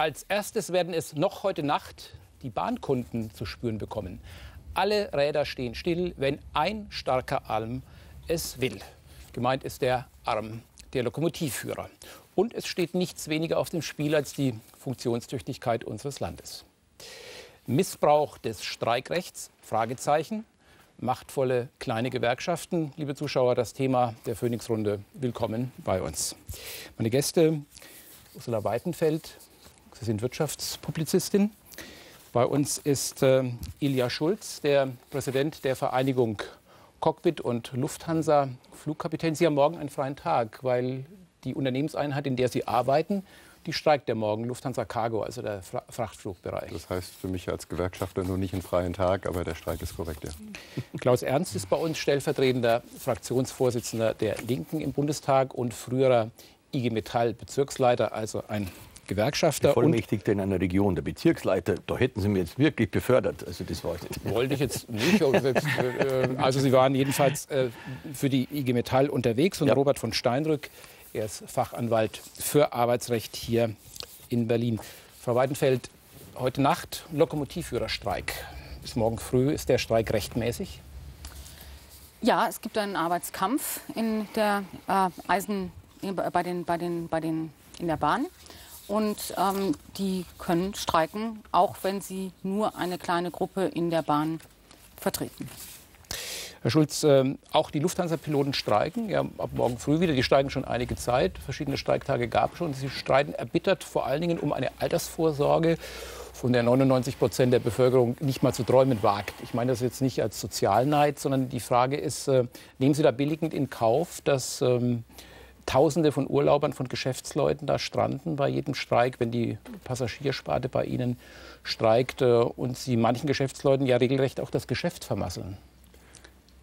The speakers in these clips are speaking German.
Als erstes werden es noch heute Nacht die Bahnkunden zu spüren bekommen. Alle Räder stehen still, wenn ein starker Arm es will. Gemeint ist der Arm der Lokomotivführer. Und es steht nichts weniger auf dem Spiel als die Funktionstüchtigkeit unseres Landes. Missbrauch des Streikrechts? Fragezeichen. Machtvolle kleine Gewerkschaften. Liebe Zuschauer, das Thema der Phoenix-Runde. Willkommen bei uns. Meine Gäste, Ursula Weitenfeld, Sie sind Wirtschaftspublizistin. Bei uns ist äh, Ilja Schulz, der Präsident der Vereinigung Cockpit und Lufthansa Flugkapitän. Sie haben morgen einen freien Tag, weil die Unternehmenseinheit, in der Sie arbeiten, die streikt ja morgen, Lufthansa Cargo, also der Fra Frachtflugbereich. Das heißt für mich als Gewerkschafter nur nicht einen freien Tag, aber der Streik ist korrekt, ja. Klaus Ernst ist bei uns stellvertretender Fraktionsvorsitzender der Linken im Bundestag und früherer IG Metall Bezirksleiter, also ein Gewerkschafter. Der Vollmächtigte in einer Region, der Bezirksleiter, da hätten Sie mir jetzt wirklich befördert. Also das war nicht. Wollte ich jetzt nicht. Äh, also Sie waren jedenfalls äh, für die IG Metall unterwegs und ja. Robert von Steinrück, er ist Fachanwalt für Arbeitsrecht hier in Berlin. Frau Weidenfeld, heute Nacht Lokomotivführerstreik. Bis morgen früh ist der Streik rechtmäßig? Ja, es gibt einen Arbeitskampf in der äh, Eisen bei den, bei den, bei den, in der Bahn. Und ähm, die können streiken, auch wenn sie nur eine kleine Gruppe in der Bahn vertreten. Herr Schulz, äh, auch die Lufthansa-Piloten streiken, ja, ab morgen früh wieder. Die streiken schon einige Zeit. Verschiedene Streiktage gab es schon. Sie streiten erbittert vor allen Dingen um eine Altersvorsorge, von der 99 Prozent der Bevölkerung nicht mal zu träumen wagt. Ich meine das jetzt nicht als Sozialneid, sondern die Frage ist, äh, nehmen Sie da billigend in Kauf, dass ähm, Tausende von Urlaubern, von Geschäftsleuten da stranden bei jedem Streik, wenn die Passagiersparte bei ihnen streikt äh, und sie manchen Geschäftsleuten ja regelrecht auch das Geschäft vermasseln.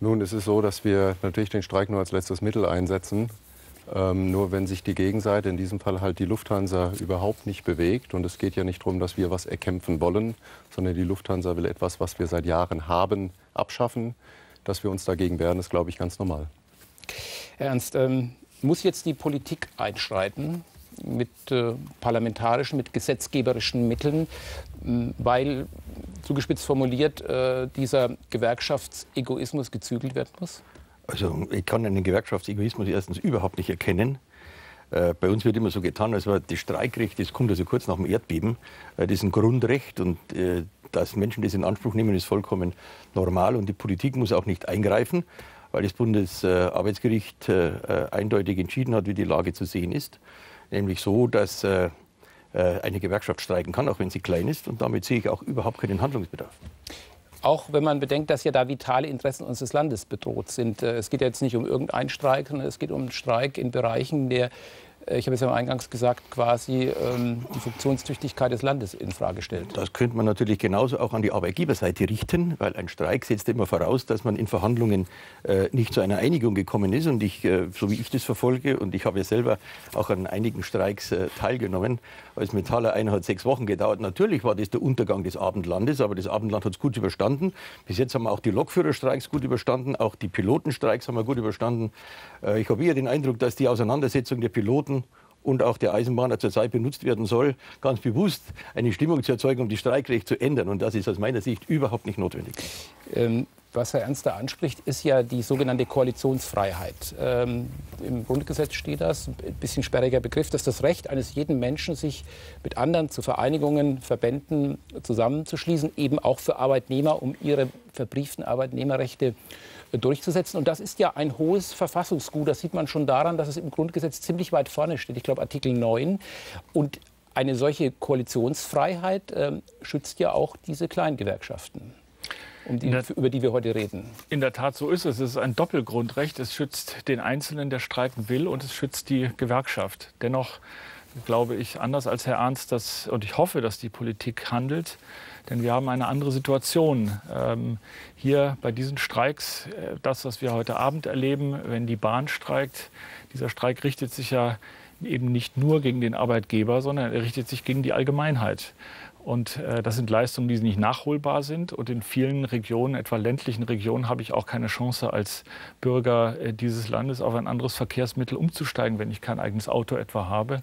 Nun, es ist so, dass wir natürlich den Streik nur als letztes Mittel einsetzen. Ähm, nur wenn sich die Gegenseite, in diesem Fall halt die Lufthansa, überhaupt nicht bewegt, und es geht ja nicht darum, dass wir was erkämpfen wollen, sondern die Lufthansa will etwas, was wir seit Jahren haben, abschaffen. Dass wir uns dagegen wehren, ist, glaube ich, ganz normal. Herr Ernst, ähm, muss jetzt die Politik einschreiten mit äh, parlamentarischen, mit gesetzgeberischen Mitteln, weil, zugespitzt formuliert, äh, dieser Gewerkschaftsegoismus gezügelt werden muss? Also ich kann einen Gewerkschaftsegoismus erstens überhaupt nicht erkennen. Äh, bei uns wird immer so getan, als wäre das Streikrecht, das kommt also kurz nach dem Erdbeben, äh, das ist ein Grundrecht und äh, dass Menschen das in Anspruch nehmen, ist vollkommen normal und die Politik muss auch nicht eingreifen weil das Bundesarbeitsgericht äh, äh, eindeutig entschieden hat, wie die Lage zu sehen ist. Nämlich so, dass äh, eine Gewerkschaft streiken kann, auch wenn sie klein ist. Und damit sehe ich auch überhaupt keinen Handlungsbedarf. Auch wenn man bedenkt, dass ja da vitale Interessen unseres Landes bedroht sind. Es geht jetzt nicht um irgendeinen Streik, sondern es geht um einen Streik in Bereichen, der ich habe es ja eingangs gesagt, quasi ähm, die Funktionstüchtigkeit des Landes in Frage stellt. Das könnte man natürlich genauso auch an die Arbeitgeberseite richten, weil ein Streik setzt immer voraus, dass man in Verhandlungen äh, nicht zu einer Einigung gekommen ist. Und ich, äh, so wie ich das verfolge, und ich habe ja selber auch an einigen Streiks äh, teilgenommen, als Metaller einer hat sechs Wochen gedauert. Natürlich war das der Untergang des Abendlandes, aber das Abendland hat es gut überstanden. Bis jetzt haben wir auch die Lokführerstreiks gut überstanden, auch die Pilotenstreiks haben wir gut überstanden. Äh, ich habe eher den Eindruck, dass die Auseinandersetzung der Piloten und auch der Eisenbahner zurzeit benutzt werden soll, ganz bewusst eine Stimmung zu erzeugen, um die Streikrecht zu ändern. Und das ist aus meiner Sicht überhaupt nicht notwendig. Ähm, was Herr Ernst da anspricht, ist ja die sogenannte Koalitionsfreiheit. Ähm, Im Grundgesetz steht das, ein bisschen sperriger Begriff, dass das Recht eines jeden Menschen, sich mit anderen zu Vereinigungen, Verbänden zusammenzuschließen, eben auch für Arbeitnehmer, um ihre verbrieften Arbeitnehmerrechte äh, durchzusetzen. Und das ist ja ein hohes Verfassungsgut. Das sieht man schon daran, dass es im Grundgesetz ziemlich weit vorne steht. Ich glaube Artikel 9. Und eine solche Koalitionsfreiheit äh, schützt ja auch diese Kleingewerkschaften um die, der, über die wir heute reden. In der Tat, so ist es. Es ist ein Doppelgrundrecht. Es schützt den Einzelnen, der streiken will, und es schützt die Gewerkschaft. Dennoch glaube ich, anders als Herr Ernst, dass, und ich hoffe, dass die Politik handelt, denn wir haben eine andere Situation. Ähm, hier bei diesen Streiks, äh, das, was wir heute Abend erleben, wenn die Bahn streikt, dieser Streik richtet sich ja eben nicht nur gegen den Arbeitgeber, sondern er richtet sich gegen die Allgemeinheit. Und äh, das sind Leistungen, die nicht nachholbar sind. Und in vielen Regionen, etwa ländlichen Regionen, habe ich auch keine Chance als Bürger äh, dieses Landes auf ein anderes Verkehrsmittel umzusteigen, wenn ich kein eigenes Auto etwa habe.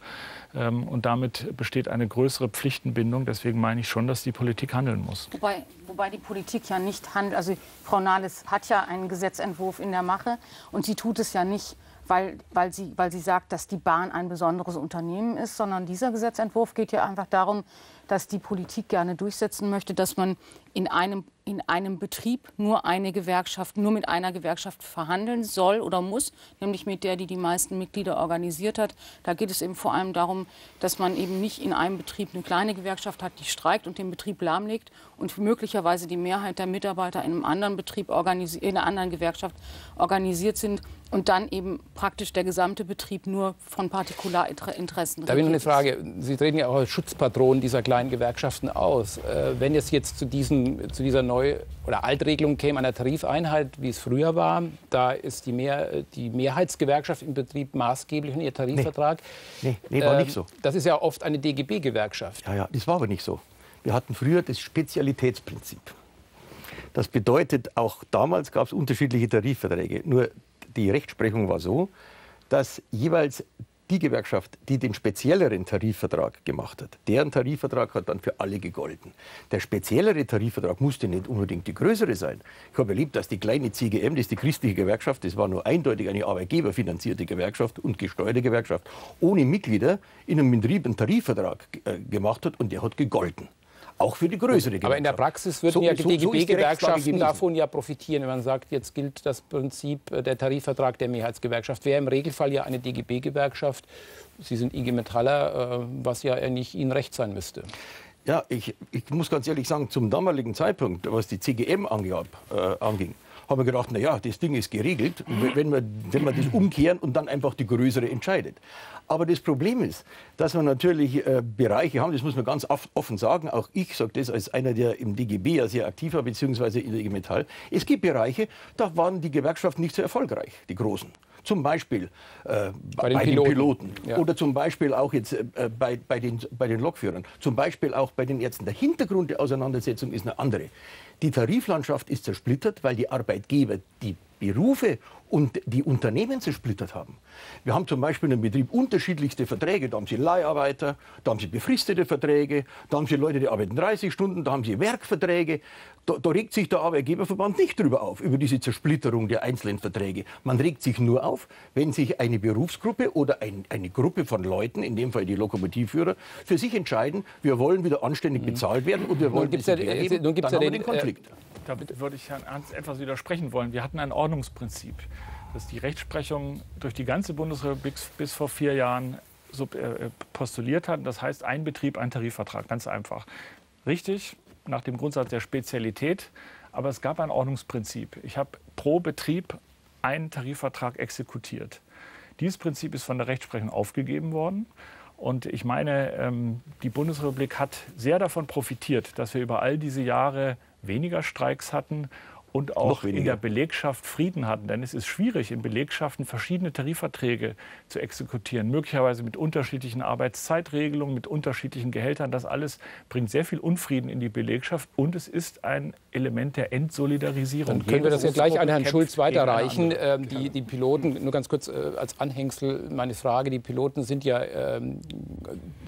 Ähm, und damit besteht eine größere Pflichtenbindung. Deswegen meine ich schon, dass die Politik handeln muss. Wobei, wobei die Politik ja nicht handelt. Also Frau Nahles hat ja einen Gesetzentwurf in der Mache und sie tut es ja nicht weil, weil, sie, weil sie sagt, dass die Bahn ein besonderes Unternehmen ist, sondern dieser Gesetzentwurf geht ja einfach darum, dass die Politik gerne durchsetzen möchte, dass man in einem, in einem Betrieb nur eine Gewerkschaft, nur mit einer Gewerkschaft verhandeln soll oder muss, nämlich mit der, die die meisten Mitglieder organisiert hat. Da geht es eben vor allem darum, dass man eben nicht in einem Betrieb eine kleine Gewerkschaft hat, die streikt und den Betrieb lahmlegt und möglicherweise die Mehrheit der Mitarbeiter in einem anderen Betrieb, in einer anderen Gewerkschaft organisiert sind und dann eben praktisch der gesamte Betrieb nur von Partikularinteressen. Da habe ich noch eine Frage. Sie treten ja auch als Schutzpatron dieser kleinen Gewerkschaften aus. Äh, wenn es jetzt zu, diesen, zu dieser Neu- oder Altregelung käme, einer Tarifeinheit, wie es früher war, da ist die, Mehr, die Mehrheitsgewerkschaft im Betrieb maßgeblich in ihr Tarifvertrag. Nee, nee, nee war nicht so. Ähm, das ist ja oft eine DGB-Gewerkschaft. Ja, ja, das war aber nicht so. Wir hatten früher das Spezialitätsprinzip. Das bedeutet, auch damals gab es unterschiedliche Tarifverträge. Nur die Rechtsprechung war so, dass jeweils die Gewerkschaft, die den spezielleren Tarifvertrag gemacht hat, deren Tarifvertrag hat dann für alle gegolten. Der speziellere Tarifvertrag musste nicht unbedingt die größere sein. Ich habe erlebt, dass die kleine CGM, das ist die christliche Gewerkschaft, das war nur eindeutig eine arbeitgeberfinanzierte Gewerkschaft und gesteuerte Gewerkschaft, ohne Mitglieder in einem Betrieb einen Tarifvertrag äh, gemacht hat und der hat gegolten. Auch für die größere Gewerkschaft. Aber in der Praxis würden so, ja DGB-Gewerkschaften so davon ja profitieren, wenn man sagt, jetzt gilt das Prinzip äh, der Tarifvertrag der Mehrheitsgewerkschaft. Wäre im Regelfall ja eine DGB-Gewerkschaft. Sie sind IG Metaller, äh, was ja nicht Ihnen recht sein müsste. Ja, ich, ich muss ganz ehrlich sagen, zum damaligen Zeitpunkt, was die CGM angab, äh, anging, haben wir gedacht, na ja, das Ding ist geregelt, wenn wir, wenn wir das umkehren und dann einfach die größere entscheidet. Aber das Problem ist, dass wir natürlich äh, Bereiche haben, das muss man ganz offen sagen, auch ich sage das als einer, der im DGB ja sehr aktiv war, beziehungsweise in der IG Metall. Es gibt Bereiche, da waren die Gewerkschaften nicht so erfolgreich, die großen. Zum Beispiel äh, bei, den, bei Piloten, den Piloten. Ja. oder zum Beispiel auch jetzt äh, bei, bei, den, bei den Lokführern, zum Beispiel auch bei den Ärzten. Der Hintergrund der Auseinandersetzung ist eine andere. Die Tariflandschaft ist zersplittert, weil die Arbeitgeber die Berufe und die Unternehmen zersplittert haben. Wir haben zum Beispiel im Betrieb unterschiedlichste Verträge. Da haben Sie Leiharbeiter, da haben Sie befristete Verträge, da haben Sie Leute, die arbeiten 30 Stunden, da haben Sie Werkverträge. Da, da regt sich der Arbeitgeberverband nicht drüber auf, über diese Zersplitterung der einzelnen Verträge. Man regt sich nur auf, wenn sich eine Berufsgruppe oder ein, eine Gruppe von Leuten, in dem Fall die Lokomotivführer, für sich entscheiden, wir wollen wieder anständig mhm. bezahlt werden und wir wollen nun gibt's ja, erheben, nun gibt's ja den, den Konflikt. Äh, da würde ich Herrn Ernst etwas widersprechen wollen. Wir hatten ein Ordnungsprinzip dass die Rechtsprechung durch die ganze Bundesrepublik bis vor vier Jahren so, äh, postuliert hat. Das heißt, ein Betrieb, ein Tarifvertrag, ganz einfach. Richtig, nach dem Grundsatz der Spezialität, aber es gab ein Ordnungsprinzip. Ich habe pro Betrieb einen Tarifvertrag exekutiert. Dieses Prinzip ist von der Rechtsprechung aufgegeben worden. Und ich meine, ähm, die Bundesrepublik hat sehr davon profitiert, dass wir über all diese Jahre weniger Streiks hatten und auch in der Belegschaft Frieden hatten. Denn es ist schwierig, in Belegschaften verschiedene Tarifverträge zu exekutieren, möglicherweise mit unterschiedlichen Arbeitszeitregelungen, mit unterschiedlichen Gehältern. Das alles bringt sehr viel Unfrieden in die Belegschaft und es ist ein Element der Entsolidarisierung. Dann können wir das ja gleich an Herrn Schulz weiterreichen. Ähm, die, die, Piloten, nur ganz kurz äh, als Anhängsel meine Frage, die Piloten sind ja ähm,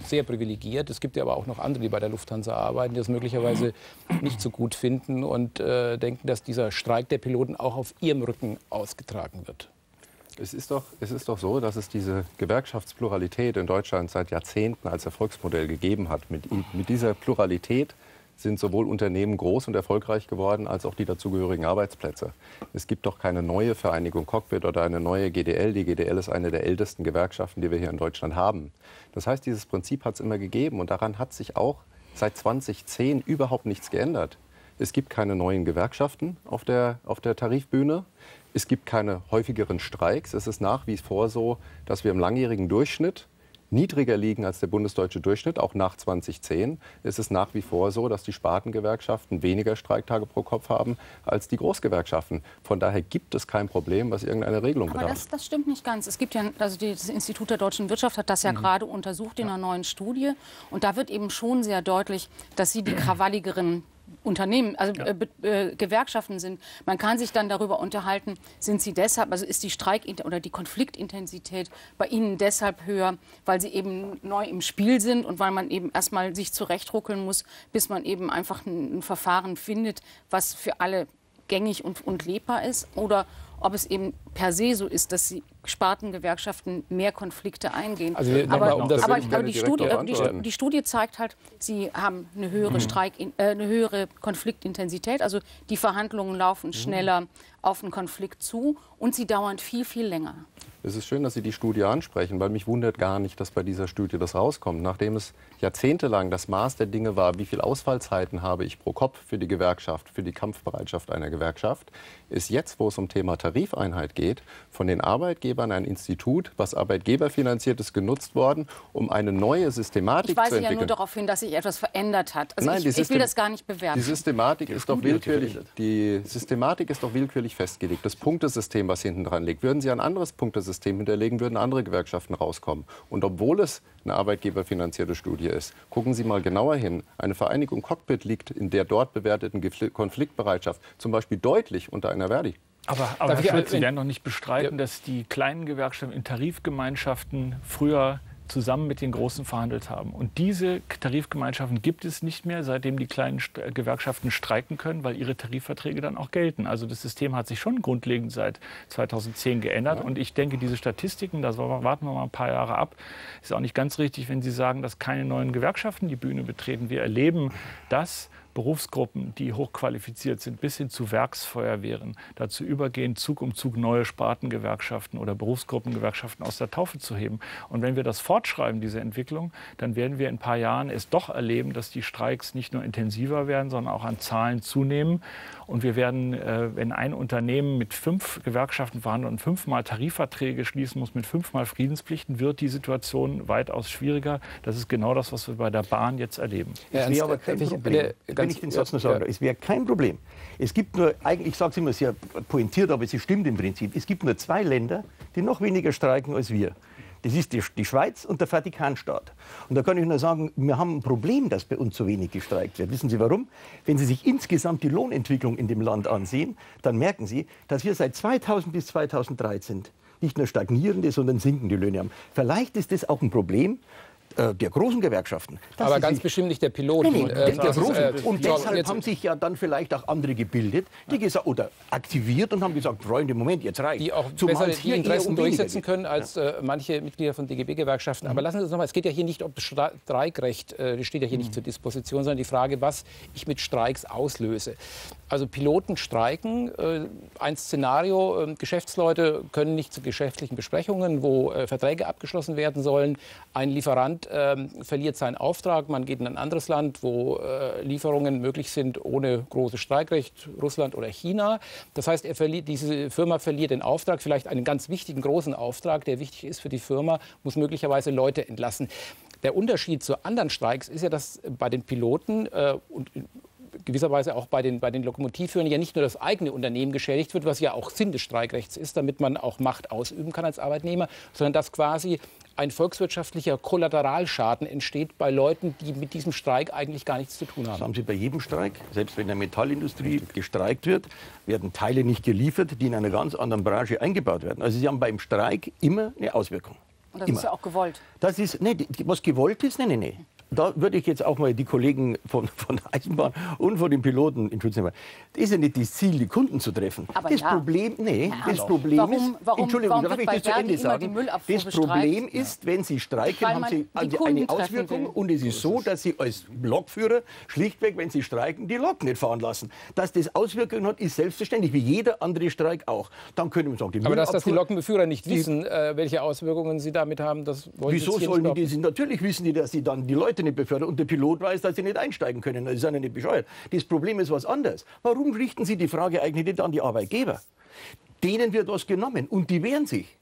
sehr privilegiert. Es gibt ja aber auch noch andere, die bei der Lufthansa arbeiten, die das möglicherweise nicht so gut finden und äh, denken, dass die dieser Streik der Piloten auch auf ihrem Rücken ausgetragen wird. Es ist, doch, es ist doch so, dass es diese Gewerkschaftspluralität in Deutschland seit Jahrzehnten als Erfolgsmodell gegeben hat. Mit, mit dieser Pluralität sind sowohl Unternehmen groß und erfolgreich geworden, als auch die dazugehörigen Arbeitsplätze. Es gibt doch keine neue Vereinigung Cockpit oder eine neue GDL. Die GDL ist eine der ältesten Gewerkschaften, die wir hier in Deutschland haben. Das heißt, dieses Prinzip hat es immer gegeben und daran hat sich auch seit 2010 überhaupt nichts geändert. Es gibt keine neuen Gewerkschaften auf der, auf der Tarifbühne. Es gibt keine häufigeren Streiks. Es ist nach wie vor so, dass wir im langjährigen Durchschnitt niedriger liegen als der bundesdeutsche Durchschnitt. Auch nach 2010 ist es nach wie vor so, dass die Spartengewerkschaften weniger Streiktage pro Kopf haben als die Großgewerkschaften. Von daher gibt es kein Problem, was irgendeine Regelung Aber bedarf. das, das stimmt nicht ganz. Es gibt ja, also das Institut der deutschen Wirtschaft hat das ja gerade untersucht in einer neuen Studie. Und da wird eben schon sehr deutlich, dass sie die krawalligeren Unternehmen, also äh, be- äh, Gewerkschaften sind. Man kann sich dann darüber unterhalten, sind sie deshalb, also ist die Streik- oder die Konfliktintensität bei ihnen deshalb höher, weil sie eben neu im Spiel sind und weil man eben erstmal sich zurechtruckeln muss, bis man eben einfach ein, ein Verfahren findet, was für alle gängig und, und lebbar ist oder ob es eben per se so ist, dass die Spartengewerkschaften mehr Konflikte eingehen. Also aber, nochmal, um aber, aber die, Studie, die, die Studie zeigt halt, sie haben eine höhere Streik, äh, eine höhere Konfliktintensität. Also die Verhandlungen laufen schneller auf einen Konflikt zu und sie dauern viel, viel länger. Es ist schön, dass Sie die Studie ansprechen, weil mich wundert gar nicht, dass bei dieser Studie das rauskommt. Nachdem es jahrzehntelang das Maß der Dinge war, wie viel Ausfallzeiten habe ich pro Kopf für die Gewerkschaft, für die Kampfbereitschaft einer Gewerkschaft, ist jetzt, wo es um Thema Tarifeinheit geht, von den Arbeitgebern ein Institut, was arbeitgeberfinanziert ist, genutzt worden, um eine neue Systematik Ich zu weise ja entwickeln. nur darauf hin, dass sich etwas verändert hat. Also Nein, ich, die ich will System- das gar nicht bewerten. Die Systematik ist doch willkürlich. Die Systematik ist doch willkürlich festgelegt. Das Punktesystem, was hinten dran liegt. Würden Sie ein anderes Punktesystem hinterlegen, würden andere Gewerkschaften rauskommen. Und obwohl es eine arbeitgeberfinanzierte Studie ist, gucken Sie mal genauer hin. Eine Vereinigung Cockpit liegt in der dort bewerteten Konfliktbereitschaft zum Beispiel deutlich unter einer Verdi. Aber, aber Herr ich- Schulz, Sie werden noch nicht bestreiten, dass die kleinen Gewerkschaften in Tarifgemeinschaften früher zusammen mit den Großen verhandelt haben. Und diese Tarifgemeinschaften gibt es nicht mehr, seitdem die kleinen äh, Gewerkschaften streiken können, weil ihre Tarifverträge dann auch gelten. Also das System hat sich schon grundlegend seit 2010 geändert. Und ich denke, diese Statistiken, da warten wir mal ein paar Jahre ab, ist auch nicht ganz richtig, wenn Sie sagen, dass keine neuen Gewerkschaften die Bühne betreten. Wir erleben, dass Berufsgruppen, die hochqualifiziert sind, bis hin zu Werksfeuerwehren, dazu übergehen, Zug um Zug neue Spartengewerkschaften oder Berufsgruppengewerkschaften aus der Taufe zu heben. Und wenn wir das fortschreiben, diese Entwicklung, dann werden wir in ein paar Jahren es doch erleben, dass die Streiks nicht nur intensiver werden, sondern auch an Zahlen zunehmen. Und wir werden, äh, wenn ein Unternehmen mit fünf Gewerkschaften verhandelt und fünfmal Tarifverträge schließen muss mit fünfmal Friedenspflichten, wird die Situation weitaus schwieriger. Das ist genau das, was wir bei der Bahn jetzt erleben. Herr Es wäre aber kein ich Problem, bitte wenn ganz- ich den Satz noch ja, sagen. Es wäre kein Problem. Es gibt nur, eigentlich, ich sage es immer sehr pointiert, aber es stimmt im Prinzip. Es gibt nur zwei Länder, die noch weniger streiken als wir. Das ist die, die Schweiz und der Vatikanstaat. Und da kann ich nur sagen, wir haben ein Problem, dass bei uns so wenig gestreikt wird. Wissen Sie warum? Wenn Sie sich insgesamt die Lohnentwicklung in dem Land ansehen, dann merken Sie, dass wir seit 2000 bis 2013 nicht nur stagnierende, sondern sinkende Löhne haben. Vielleicht ist das auch ein Problem äh, der großen Gewerkschaften. Aber ganz bestimmt nicht der Piloten. Nee, nee, Äh, der, der das ist, Großen. äh, und deshalb jetzt- haben sich ja dann vielleicht auch andere gebildet, die gesagt, oder aktiviert und haben gesagt, Freunde, Moment, jetzt reicht. die auch Zumal besser es die Interessen um durchsetzen können als äh, manche Mitglieder von DGB-Gewerkschaften. Mhm. Aber lassen Sie uns noch mal, es geht ja hier nicht um Streikrecht, äh, das steht ja hier Mhm. nicht zur Disposition, sondern die Frage, was ich mit Streiks auslöse. Also Piloten streiken, ein Szenario, äh, Geschäftsleute können nicht zu geschäftlichen Besprechungen, wo Verträge abgeschlossen werden sollen. Ein Lieferant ähm, verliert seinen Auftrag, man geht in ein anderes Land, wo äh, Lieferungen möglich sind ohne großes Streikrecht, Russland oder China. Das heißt, er verliert, diese Firma verliert den Auftrag, vielleicht einen ganz wichtigen großen Auftrag, der wichtig ist für die Firma, muss möglicherweise Leute entlassen. Der Unterschied zu anderen Streiks ist ja, dass bei den Piloten äh, und gewisserweise auch bei den, bei den Lokomotivführern ja nicht nur das eigene Unternehmen geschädigt wird, was ja auch Sinn des Streikrechts ist, damit man auch Macht ausüben kann als Arbeitnehmer, sondern dass quasi ein volkswirtschaftlicher Kollateralschaden entsteht bei Leuten, die mit diesem Streik eigentlich gar nichts zu tun Das haben. haben Sie bei jedem Streik. Selbst wenn in der Metallindustrie gestreikt wird, werden Teile nicht geliefert, die in einer ganz anderen Branche eingebaut werden. Also Sie haben beim Streik immer eine Auswirkung. Und das immer. ist ja auch gewollt. Das ist, nee, was gewollt ist, nee, nee, nee. Da würde ich jetzt auch mal die Kollegen von, von der Eisenbahn und von den Piloten in Schutz nehmen. Das ist ja nicht das Ziel, die Kunden zu treffen. Aber das ja. Problem, nee, das doch. Problem Warum- ist, warum- Entschuldigung, warum darf ich das zu Ende sagen? Das bestreikt? Problem ist, wenn Sie streiken, Weil haben Sie eine Auswirkung will. und es ist so, dass Sie als Lokführer schlichtweg, wenn Sie streiken, die Lok nicht fahren lassen. Dass das Auswirkungen hat, ist selbstverständlich, wie jeder andere Streik auch. Dann können wir sagen, die Aber dass das die Lokkenbeführer nicht wissen, äh, welche Auswirkungen sie damit haben, das wollen Sie Wieso sollen nicht die das? Natürlich wissen die, dass sie dann die Leute nicht befördern. Und der Pilot weiß, dass sie nicht einsteigen können. Das ist ja nicht bescheuert. Das Problem ist was anderes. Warum richten Sie die Frage eigentlich nicht an die Arbeitgeber? Denen wird was genommen und die wehren sich.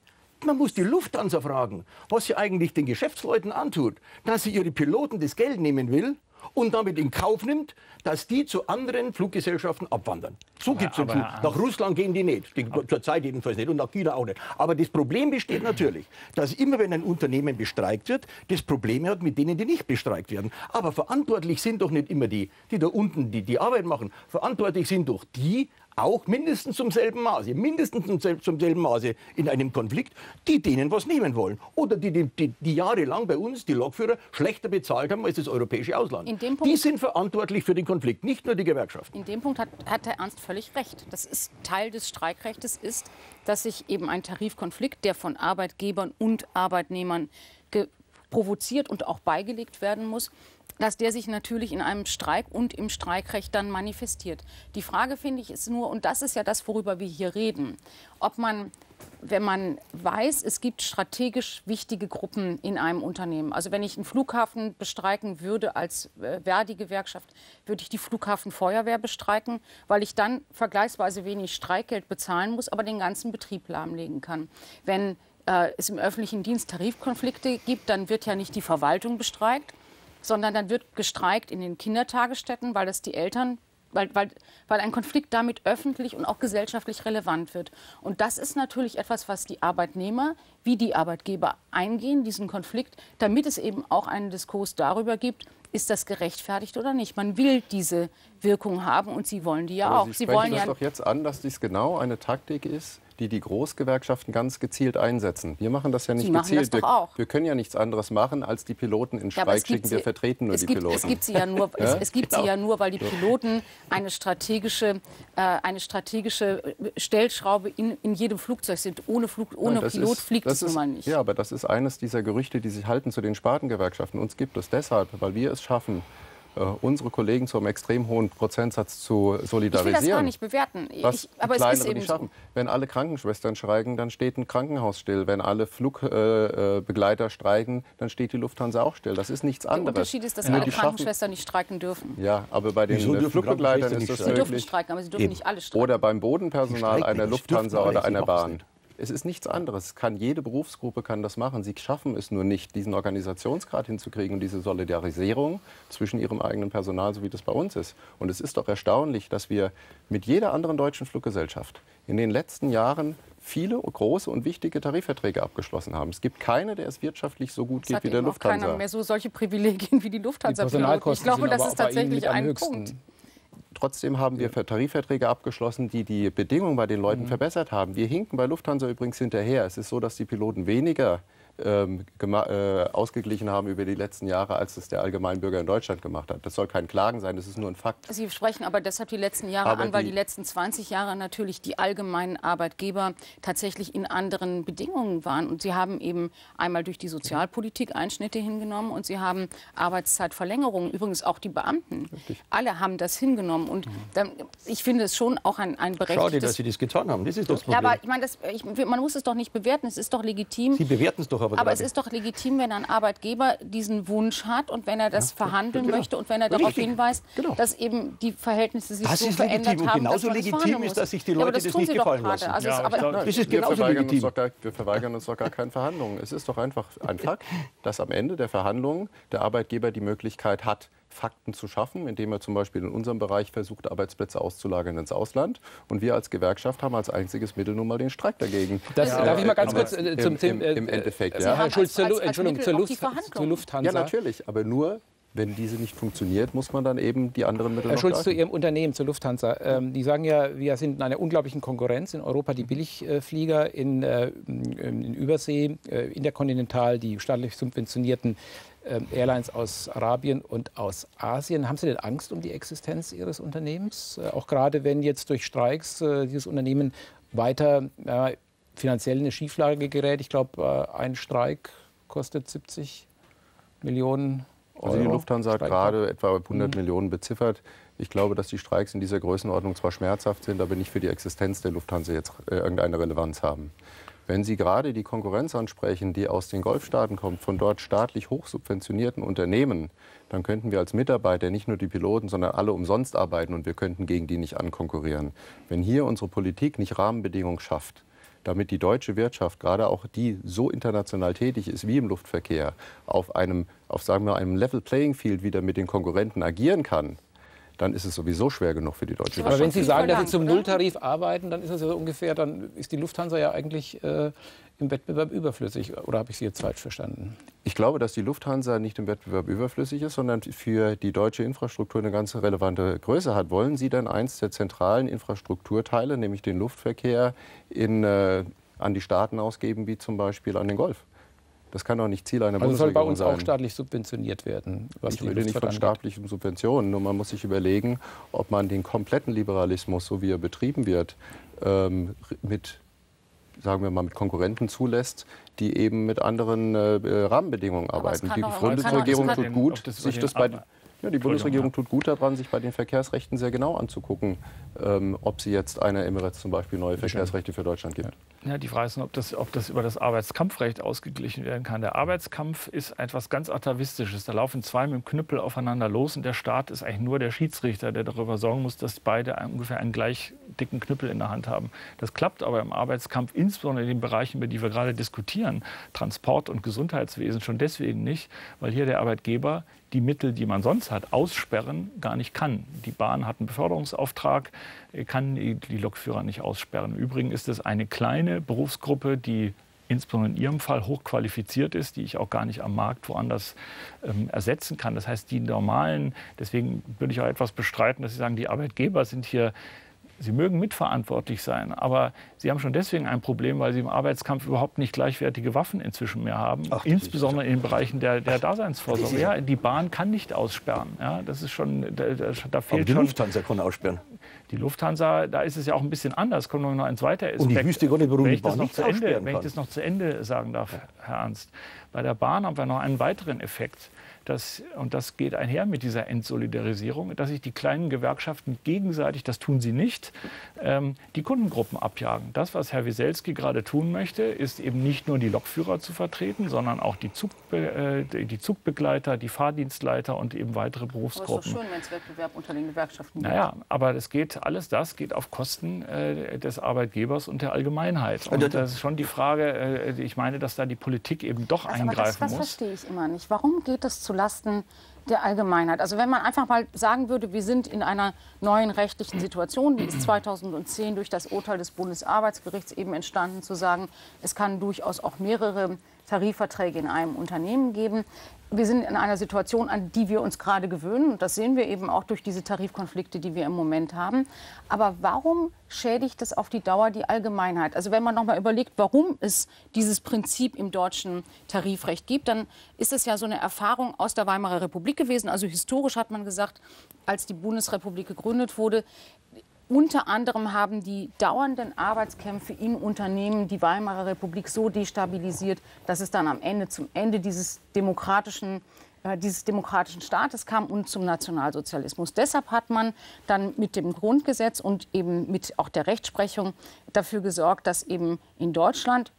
Man muss die Lufthansa fragen, was sie eigentlich den Geschäftsleuten antut, dass sie ihre Piloten das Geld nehmen will und damit in Kauf nimmt, dass die zu anderen Fluggesellschaften abwandern. So gibt es Nach Russland gehen die nicht, die, zurzeit jedenfalls nicht und nach China auch nicht. Aber das Problem besteht natürlich, dass immer wenn ein Unternehmen bestreikt wird, das Probleme hat mit denen, die nicht bestreikt werden. Aber verantwortlich sind doch nicht immer die, die da unten die, die Arbeit machen. Verantwortlich sind doch die, auch mindestens zum selben Maße, mindestens zum, sel zum, selben Maße in einem Konflikt, die denen was nehmen wollen. Oder die, die, die, die jahrelang bei uns, die Lokführer, schlechter bezahlt haben als das europäische Ausland. Punkt, die sind verantwortlich für den Konflikt, nicht nur die Gewerkschaften. In dem Punkt hat, hat Herr Ernst völlig recht. Das ist Teil des Streikrechts ist, dass sich eben ein Tarifkonflikt, der von Arbeitgebern und Arbeitnehmern provoziert und auch beigelegt werden muss, dass der sich natürlich in einem Streik und im Streikrecht dann manifestiert. Die Frage, finde ich, ist nur, und das ist ja das, worüber wir hier reden, ob man, wenn man weiß, es gibt strategisch wichtige Gruppen in einem Unternehmen. Also wenn ich einen Flughafen bestreiken würde als äh, Verdi-Gewerkschaft, würde ich die Flughafenfeuerwehr bestreiken, weil ich dann vergleichsweise wenig Streikgeld bezahlen muss, aber den ganzen Betrieb lahmlegen kann. Wenn äh, es im öffentlichen Dienst Tarifkonflikte gibt, dann wird ja nicht die Verwaltung bestreikt, sondern dann wird gestreikt in den Kindertagesstätten, weil das die Eltern weil, weil, weil ein Konflikt damit öffentlich und auch gesellschaftlich relevant wird. Und das ist natürlich etwas, was die Arbeitnehmer wie die Arbeitgeber eingehen, diesen Konflikt, damit es eben auch einen Diskurs darüber gibt, ist das gerechtfertigt oder nicht. Man will diese Wirkung haben und Sie wollen die ja Aber auch. Sie, Sie wollen das ja doch jetzt an, dass dies genau eine Taktik ist, die die Großgewerkschaften ganz gezielt einsetzen. Wir machen das ja nicht Sie gezielt. Wir, wir, können ja nichts anderes machen, als die Piloten in Streik ja, schicken. Wir vertreten nur die gibt, Piloten. Es gibt, sie ja, nur? Es, es, gibt genau. sie ja nur, weil die Piloten eine strategische, äh, eine strategische Stellschraube in, in jedem Flugzeug sind. Ohne, Flug, ohne Nein, Pilot ist, fliegt es nun mal nicht. Ja, aber das ist eines dieser Gerüchte, die sich halten zu den Spartengewerkschaften. Uns gibt es deshalb, weil wir es schaffen, äh, unsere Kollegen zu einem extrem hohen Prozentsatz zu solidarisieren. Ich will das gar nicht bewerten. Was aber es ist eben schaffen. So. Wenn alle Krankenschwestern streiken, dann steht ein Krankenhaus still. Wenn alle Flugbegleiter äh, streiken, dann steht die Lufthansa auch still. Das ist nichts anderes. Der Unterschied ist, dass ja. alle Krankenschwestern nicht streiken dürfen. Ja, aber bei den Flugbegleitern ist das möglich. Sie dürfen streiken, aber sie dürfen eben. nicht alle streiken. Oder beim Bodenpersonal einer Lufthansa oder einer Bahn. Es ist nichts anderes. Kann, jede Berufsgruppe kann das machen. Sie schaffen es nur nicht, diesen Organisationsgrad hinzukriegen und diese Solidarisierung zwischen ihrem eigenen Personal, so wie das bei uns ist. Und es ist doch erstaunlich, dass wir mit jeder anderen deutschen Fluggesellschaft in den letzten Jahren viele große und wichtige Tarifverträge abgeschlossen haben. Es gibt keine, der es wirtschaftlich so gut geht wie der Lufthansa. Keiner mehr so solche Privilegien wie die Lufthansa. Die ich glaube, das ist tatsächlich ein Punkt. Trotzdem haben wir Tarifverträge abgeschlossen, die die Bedingungen bei den Leuten mhm. verbessert haben. Wir hinken bei Lufthansa übrigens hinterher. Es ist so, dass die Piloten weniger ähm, äh, ausgeglichen haben über die letzten Jahre, als es der Allgemeinbürger in Deutschland gemacht hat. Das soll kein Klagen sein, das ist nur ein Fakt. Sie sprechen aber deshalb die letzten Jahre aber an, weil die, die, letzten 20 Jahre natürlich die allgemeinen Arbeitgeber tatsächlich in anderen Bedingungen waren. Und sie haben eben einmal durch die Sozialpolitik Einschnitte hingenommen und sie haben Arbeitszeitverlängerungen, übrigens auch die Beamten. Richtig. Alle haben das hingenommen. Und dann, ich finde es schon auch ein, ein berechtigtes... Schade, dass Sie das getan haben. Das ist das Problem. Ja, aber ich meine, das, ich, man muss es doch nicht bewerten. Es ist doch legitim. Sie bewerten es doch aber Aber es ist doch legitim, wenn ein Arbeitgeber diesen Wunsch hat und wenn er das ja, verhandeln genau. möchte und wenn er darauf Richtig. hinweist, genau. dass eben die Verhältnisse sich das so verändert legitim. haben. Und genauso legitim ist, dass sich die Leute ja, das, das nicht gefallen lassen. Also ja, aber, das ist genauso wir legitim. Gar, wir verweigern uns doch gar keine Verhandlungen. Es ist doch einfach ein Fakt, dass am Ende der Verhandlungen der Arbeitgeber die Möglichkeit hat, Fakten zu schaffen, indem er zum Beispiel in unserem Bereich versucht, Arbeitsplätze auszulagern ins Ausland. Und wir als Gewerkschaft haben als einziges Mittel nun mal den Streik dagegen. Das ja, darf ich mal ganz kurz äh, zum Thema. Im, Im, Endeffekt, ja. Herr Schulz, zur, Entschuldigung, zur, Luft, zur Lufthansa. Ja, natürlich, aber nur wenn diese nicht funktioniert, muss man dann eben die anderen Mittel Herr Schulz, zu Ihrem Unternehmen, zur Lufthansa. Ähm, die sagen ja, wir sind in einer unglaublichen Konkurrenz. In Europa die Billigflieger, in, äh, in Übersee, äh, interkontinental die staatlich subventionierten Airlines aus Arabien und aus Asien. Haben Sie denn Angst um die Existenz Ihres Unternehmens? Äh, auch gerade wenn jetzt durch Streiks äh, dieses Unternehmen weiter finanziell in eine Schieflage gerät. Ich glaube, äh, ein Streik kostet 70 Millionen Euro. Also die Lufthansa hat gerade etwa 100 mhm. Millionen beziffert. Ich glaube, dass die Streiks in dieser Größenordnung zwar schmerzhaft sind, aber nicht für die Existenz der Lufthansa jetzt irgendeine Relevanz haben. Wenn Sie gerade die Konkurrenz ansprechen, die aus den Golfstaaten kommt, von dort staatlich hochsubventionierten Unternehmen, dann könnten wir als Mitarbeiter nicht nur die Piloten, sondern alle umsonst arbeiten und wir könnten gegen die nicht ankonkurrieren. Wenn hier unsere Politik nicht Rahmenbedingungen schafft, damit die deutsche Wirtschaft, gerade auch die so international tätig ist wie im Luftverkehr, auf einem, auf sagen wir, einem Level Playing Field wieder mit den Konkurrenten agieren kann, dann ist es sowieso schwer genug für die deutsche Wirtschaft. Aber wenn Sie sagen, dass Sie zum Nulltarif arbeiten, dann ist das ja so ungefähr, dann ist die Lufthansa ja eigentlich äh, im Wettbewerb überflüssig. Oder habe ich Sie jetzt falsch verstanden? Ich glaube, dass die Lufthansa nicht im Wettbewerb überflüssig ist, sondern für die deutsche Infrastruktur eine ganz relevante Größe hat. Wollen Sie denn eins der zentralen Infrastrukturteile, nämlich den Luftverkehr, in, äh, an die Staaten ausgeben, wie zum Beispiel an den Golf? Das kann doch nicht Ziel einer also Bundesregierung sein. soll bei uns sein. auch staatlich subventioniert werden? ich rede nicht von staatlichen Subventionen. Nur man muss sich überlegen, ob man den kompletten Liberalismus, so wie er betrieben wird, ähm, mit sagen wir mal, mit Konkurrenten zulässt, die eben mit anderen äh, Rahmenbedingungen arbeiten. Die Bundesregierung tut gut, sich das bei ja, die Bundesregierung tut gut daran, sich bei den Verkehrsrechten sehr genau anzugucken, ähm, ob sie jetzt einer Emirates zum Beispiel neue Verkehrsrechte für Deutschland gibt. Ja, die Frage ist, ob das, ob das über das Arbeitskampfrecht ausgeglichen werden kann. Der Arbeitskampf ist etwas ganz Atavistisches. Da laufen zwei mit dem Knüppel aufeinander los und der Staat ist eigentlich nur der Schiedsrichter, der darüber sorgen muss, dass beide ungefähr einen gleich dicken Knüppel in der Hand haben. Das klappt aber im Arbeitskampf, insbesondere in den Bereichen, über die wir gerade diskutieren, Transport und Gesundheitswesen, schon deswegen nicht, weil hier der Arbeitgeber die Mittel, die man sonst hat, aussperren, gar nicht kann. Die Bahn hat einen Beförderungsauftrag, kann die Lokführer nicht aussperren. Im Übrigen ist es eine kleine Berufsgruppe, die insbesondere in Ihrem Fall hochqualifiziert ist, die ich auch gar nicht am Markt woanders ähm, ersetzen kann. Das heißt, die normalen, deswegen würde ich auch etwas bestreiten, dass Sie sagen, die Arbeitgeber sind hier Sie mögen mitverantwortlich sein, aber Sie haben schon deswegen ein Problem, weil Sie im Arbeitskampf überhaupt nicht gleichwertige Waffen inzwischen mehr haben, Ach, insbesondere in den Bereichen der, der Daseinsvorsorge. Ja, die Bahn kann nicht aussperren. Ja, das ist schon, da, da fehlt aber die schon, Lufthansa kann aussperren. Die Lufthansa, da ist es ja auch ein bisschen anders. Kommt noch ein zweiter Aspekt. Und ich wüsste gar nicht, warum wenn die Bahn nicht Ende, kann. Wenn ich das noch zu Ende sagen darf, Herr Ernst. Bei der Bahn haben wir noch einen weiteren Effekt dass, und das geht einher mit dieser Entsolidarisierung, dass sich die kleinen Gewerkschaften gegenseitig, das tun sie nicht, ähm, die Kundengruppen abjagen. Das, was Herr Wieselski gerade tun möchte, ist eben nicht nur die Lokführer zu vertreten, sondern auch die, Zugbe äh, die Zugbegleiter, die Fahrdienstleiter und eben weitere Berufsgruppen. Das ist doch schön, wenn es Wettbewerb unter den Gewerkschaften gibt. Naja, aber das geht, alles das geht auf Kosten äh, des Arbeitgebers und der Allgemeinheit. Und das ist schon die Frage, äh, ich meine, dass da die Politik eben doch also, eingreifen das, das muss. Das verstehe ich immer nicht. Warum geht das zu Lasten der Allgemeinheit. Also wenn man einfach mal sagen würde, wir sind in einer neuen rechtlichen Situation, die ist 2010 durch das Urteil des Bundesarbeitsgerichts eben entstanden, zu sagen, es kann durchaus auch mehrere Tarifverträge in einem Unternehmen geben wir sind in einer Situation, an die wir uns gerade gewöhnen. Und das sehen wir eben auch durch diese Tarifkonflikte, die wir im Moment haben. Aber warum schädigt das auf die Dauer die Allgemeinheit? Also wenn man noch mal überlegt, warum es dieses Prinzip im deutschen Tarifrecht gibt, dann ist es ja so eine Erfahrung aus der Weimarer Republik gewesen. Also historisch hat man gesagt, als die Bundesrepublik gegründet wurde, unter anderem haben die dauernden Arbeitskämpfe in Unternehmen die Weimarer Republik so destabilisiert, dass es dann am Ende zum Ende dieses demokratischen äh, dieses demokratischen Staates kam und zum Nationalsozialismus. Deshalb hat man dann mit dem Grundgesetz und eben mit auch der Rechtsprechung dafür gesorgt, dass eben in Deutschland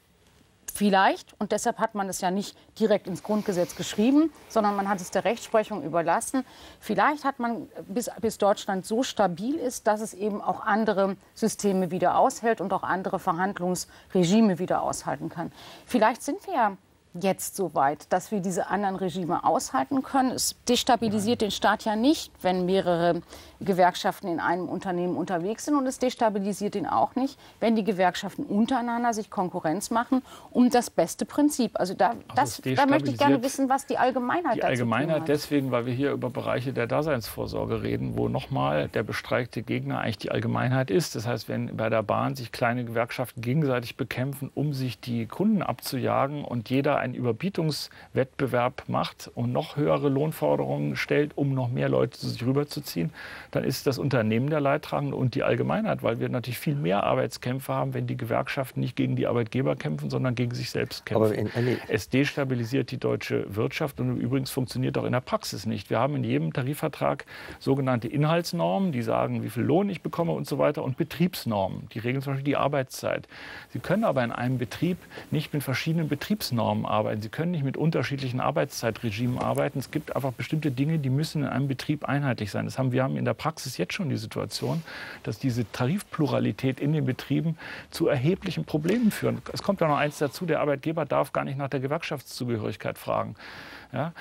Vielleicht, und deshalb hat man es ja nicht direkt ins Grundgesetz geschrieben, sondern man hat es der Rechtsprechung überlassen. Vielleicht hat man, bis, bis Deutschland so stabil ist, dass es eben auch andere Systeme wieder aushält und auch andere Verhandlungsregime wieder aushalten kann. Vielleicht sind wir ja jetzt so weit, dass wir diese anderen Regime aushalten können. Es destabilisiert den Staat ja nicht, wenn mehrere Gewerkschaften in einem Unternehmen unterwegs sind. Und es destabilisiert ihn auch nicht, wenn die Gewerkschaften untereinander sich Konkurrenz machen um das beste Prinzip. Also da, also das, da möchte ich gerne wissen, was die Allgemeinheit Die Allgemeinheit deswegen, weil wir hier über Bereiche der Daseinsvorsorge reden, wo nochmal der bestreikte Gegner eigentlich die Allgemeinheit ist. Das heißt, wenn bei der Bahn sich kleine Gewerkschaften gegenseitig bekämpfen, um sich die Kunden abzujagen und jeder einen Überbietungswettbewerb macht und noch höhere Lohnforderungen stellt, um noch mehr Leute zu sich rüberzuziehen, dann ist das Unternehmen der Leidtragende und die Allgemeinheit, weil wir natürlich viel mehr Arbeitskämpfe haben, wenn die Gewerkschaften nicht gegen die Arbeitgeber kämpfen, sondern gegen sich selbst kämpfen. es destabilisiert die deutsche Wirtschaft und übrigens funktioniert auch in der Praxis nicht. Wir haben in jedem Tarifvertrag sogenannte Inhaltsnormen, die sagen, wie viel Lohn ich bekomme und so weiter, und Betriebsnormen, die regeln zum Beispiel die Arbeitszeit. Sie können aber in einem Betrieb nicht mit verschiedenen Betriebsnormen arbeiten arbeiten. Sie können nicht mit unterschiedlichen Arbeitszeitregimen arbeiten. Es gibt einfach bestimmte Dinge, die müssen in einem Betrieb einheitlich sein. Das haben, wir haben in der Praxis jetzt schon die Situation, dass diese Tarifpluralität in den Betrieben zu erheblichen Problemen führen. Es kommt ja noch eins dazu, der Arbeitgeber darf gar nicht nach der Gewerkschaftszugehörigkeit fragen. Ja?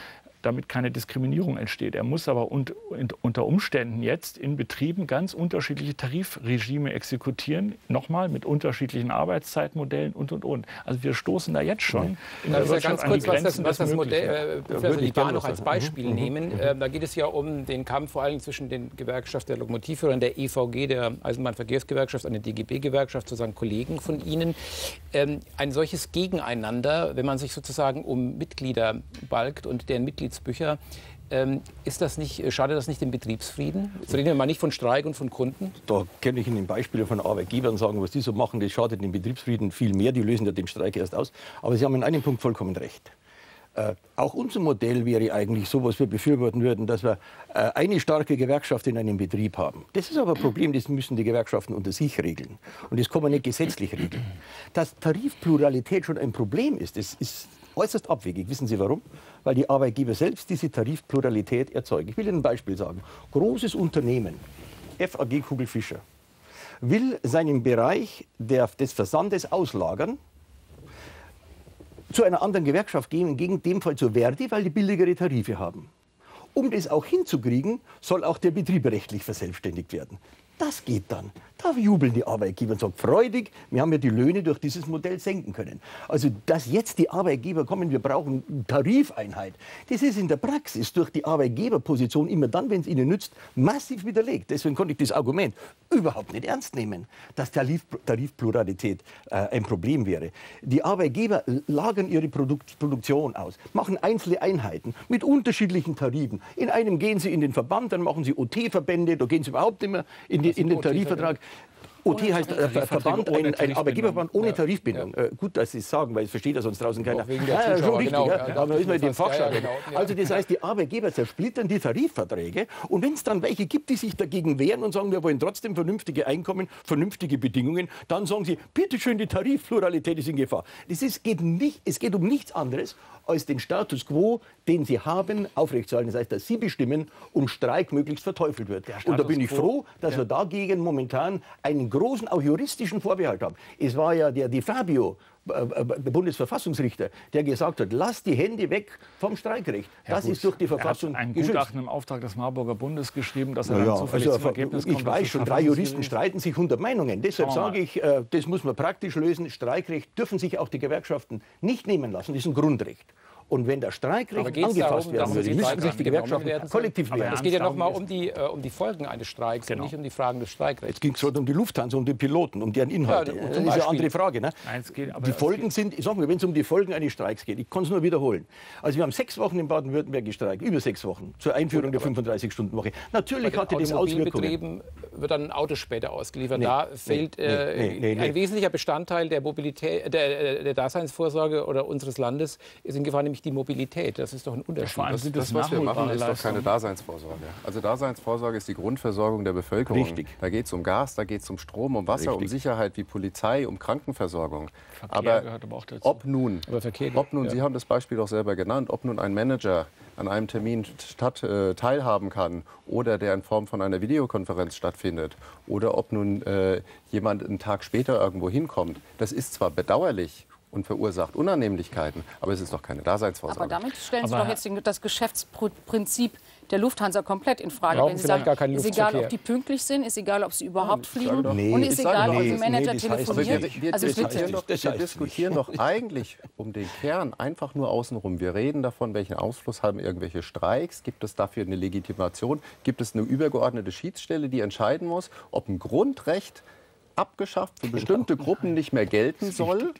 Damit keine Diskriminierung entsteht. Er muss aber unter Umständen jetzt in Betrieben ganz unterschiedliche Tarifregime exekutieren, nochmal mit unterschiedlichen Arbeitszeitmodellen und, und, und. Also wir stoßen da jetzt schon in der Wirtschaft ganz kurz, an die was das, was das Modell, äh, also die Bahn noch als Beispiel mhm. nehmen. Mhm. Äh, da geht es ja um den Kampf vor allem zwischen den Gewerkschaften der Lokomotivführer und der EVG, der Eisenbahnverkehrsgewerkschaft, eine DGB-Gewerkschaft, sozusagen Kollegen von Ihnen. Ähm, ein solches Gegeneinander, wenn man sich sozusagen um Mitglieder balgt und deren Mitglieds Geschichtsbücher. Ähm, ist das nicht, äh, schadet das nicht dem Betriebsfrieden? Jetzt reden wir mal nicht von Streik und von Kunden. Da kenne ich Ihnen Beispiele von Arbeitgebern sagen, was die so machen, das schadet dem Betriebsfrieden viel mehr. Die lösen ja den Streik erst aus. Aber Sie haben in einem Punkt vollkommen recht. Äh, auch unser Modell wäre eigentlich so, was wir befürworten würden, dass wir äh, eine starke Gewerkschaft in einem Betrieb haben. Das ist aber ein Problem, das müssen die Gewerkschaften unter sich regeln. Und das kann man nicht gesetzlich regeln. Dass Tarifpluralität schon ein Problem ist, das ist äußerst abwegig. Wissen Sie warum? Weil die Arbeitgeber selbst diese Tarifpluralität erzeugen. Ich will Ihnen ein Beispiel sagen. Großes Unternehmen, FAG Kugelfischer, will seinen Bereich der, des Versandes auslagern zu einer anderen Gewerkschaft gehen, in dem Fall zu Verdi, weil die billigere Tarife haben. Um das auch hinzukriegen, soll auch der Betrieb rechtlich verselbstständigt werden. Das geht dann. Da jubeln die Arbeitgeber und sagen, freudig, wir haben ja die Löhne durch dieses Modell senken können. Also, dass jetzt die Arbeitgeber kommen, wir brauchen Tarifeinheit, das ist in der Praxis durch die Arbeitgeberposition immer dann, wenn es ihnen nützt, massiv widerlegt. Deswegen konnte ich das Argument überhaupt nicht ernst nehmen, dass Tarif, Tarifpluralität äh, ein Problem wäre. Die Arbeitgeber lagern ihre Produkt, Produktion aus, machen einzelne Einheiten mit unterschiedlichen Tarifen. In einem gehen sie in den Verband, dann machen sie OT-Verbände, da gehen sie überhaupt immer in, die, in den Tarifvertrag. OT heißt äh, Verband, ein, ein Arbeitgeberverband ohne Tarifbindung. Ja. Äh, gut, dass Sie es sagen, weil es versteht das sonst draußen keiner. Ja, ja, schon richtig, genau, ja. ja. aber müssen wir den Fachschau. Genau, also das heißt, die Arbeitgeber zersplittern die Tarifverträge und wenn es dann welche gibt, die sich dagegen wehren und sagen, wir wollen trotzdem vernünftige Einkommen, vernünftige Bedingungen, dann sagen sie, bitteschön, die Tarifpluralität ist in Gefahr. Das ist, geht nicht, es geht um nichts anderes als den Status quo, den sie haben, aufrechtzuerhalten. Das heißt, dass sie bestimmen und Streik möglichst verteufelt wird. Und da bin ich froh, dass ja. wir dagegen momentan einen großen, auch juristischen Vorbehalt haben. Es war ja der Di Fabio, äh, äh, der Bundesverfassungsrichter, der gesagt hat, lasst die Hände weg vom Streikrecht. Ja, das gut. ist durch die Verfassung er hat ein geschützt. Gutachten im Auftrag des Marburger Bundes geschrieben, dass er ja, dann zufällig also, zum Ergebnis kommt. Ich weiß schon, drei Juristen streiten sich unter Meinungen. Deshalb sage ich, äh, das muss man praktisch lösen. Streikrecht dürfen sich auch die Gewerkschaften nicht nehmen lassen. Das ist ein Grundrecht. Und wenn das Streikrecht angefasst werden würde, müssen sich die Gewerkschaften kollektiv wehren. Es geht ja nochmal um die, äh, um die Folgen eines Streiks, genau. nicht um die Fragen des Streikrechts. Jetzt ging es heute um die Lufthansa, um die Piloten, um deren Inhalte. Ja, das ist eine andere Frage. Ne? Nein, geht, die Folgen sind, ich sag mal, wenn es um die Folgen eines Streiks geht, ich kann es nur wiederholen. Also wir haben sechs Wochen in Baden-Württemberg gestreikt, über sechs Wochen, zur Einführung der 35-Stunden-Woche. Natürlich hatte das Auswirkungen. wird dann ein Auto später ausgeliefert. Nee, da fehlt nee, äh, nee, ein wesentlicher Bestandteil der Mobilität, der, der Daseinsvorsorge oder unseres Landes ist in Gefahr, nämlich die Mobilität. Das ist doch ein Unterschied. Vor allem sind das, das was wir machen, ist doch keine Daseinsvorsorge. Also Daseinsvorsorge ist die Grundversorgung der Bevölkerung. Richtig. Da geht es um Gas, da geht es um Strom, um Wasser, Richtig. um Sicherheit wie Polizei, um Krankenversorgung. Verkehr aber, gehört aber auch dazu. ob nun, ob nun ja. Sie haben das Beispiel doch selber genannt, ob nun ein Manager an einem Termin statt, äh, teilhaben kann oder der in Form von einer Videokonferenz stattfindet oder ob nun äh, jemand einen Tag später irgendwo hinkommt, das ist zwar bedauerlich und verursacht Unannehmlichkeiten. Aber es ist doch keine Daseinsvorsorge. Aber damit stellen Sie aber doch jetzt das Geschäftsprinzip der Lufthansa komplett in Frage. Wenn Sie sagen, ist egal, ob die pünktlich sind, ist egal, ob sie überhaupt fliegen nee, und ist egal, ob die Manager nee, telefonieren. Wir, wir, also diskutieren, doch, wir diskutieren doch eigentlich um den Kern einfach nur außenrum. Wir reden davon, welchen Ausfluss haben irgendwelche Streiks, gibt es dafür eine Legitimation, gibt es eine übergeordnete Schiedsstelle, die entscheiden muss, ob ein Grundrecht abgeschafft, für bestimmte Gruppen nicht mehr gelten soll.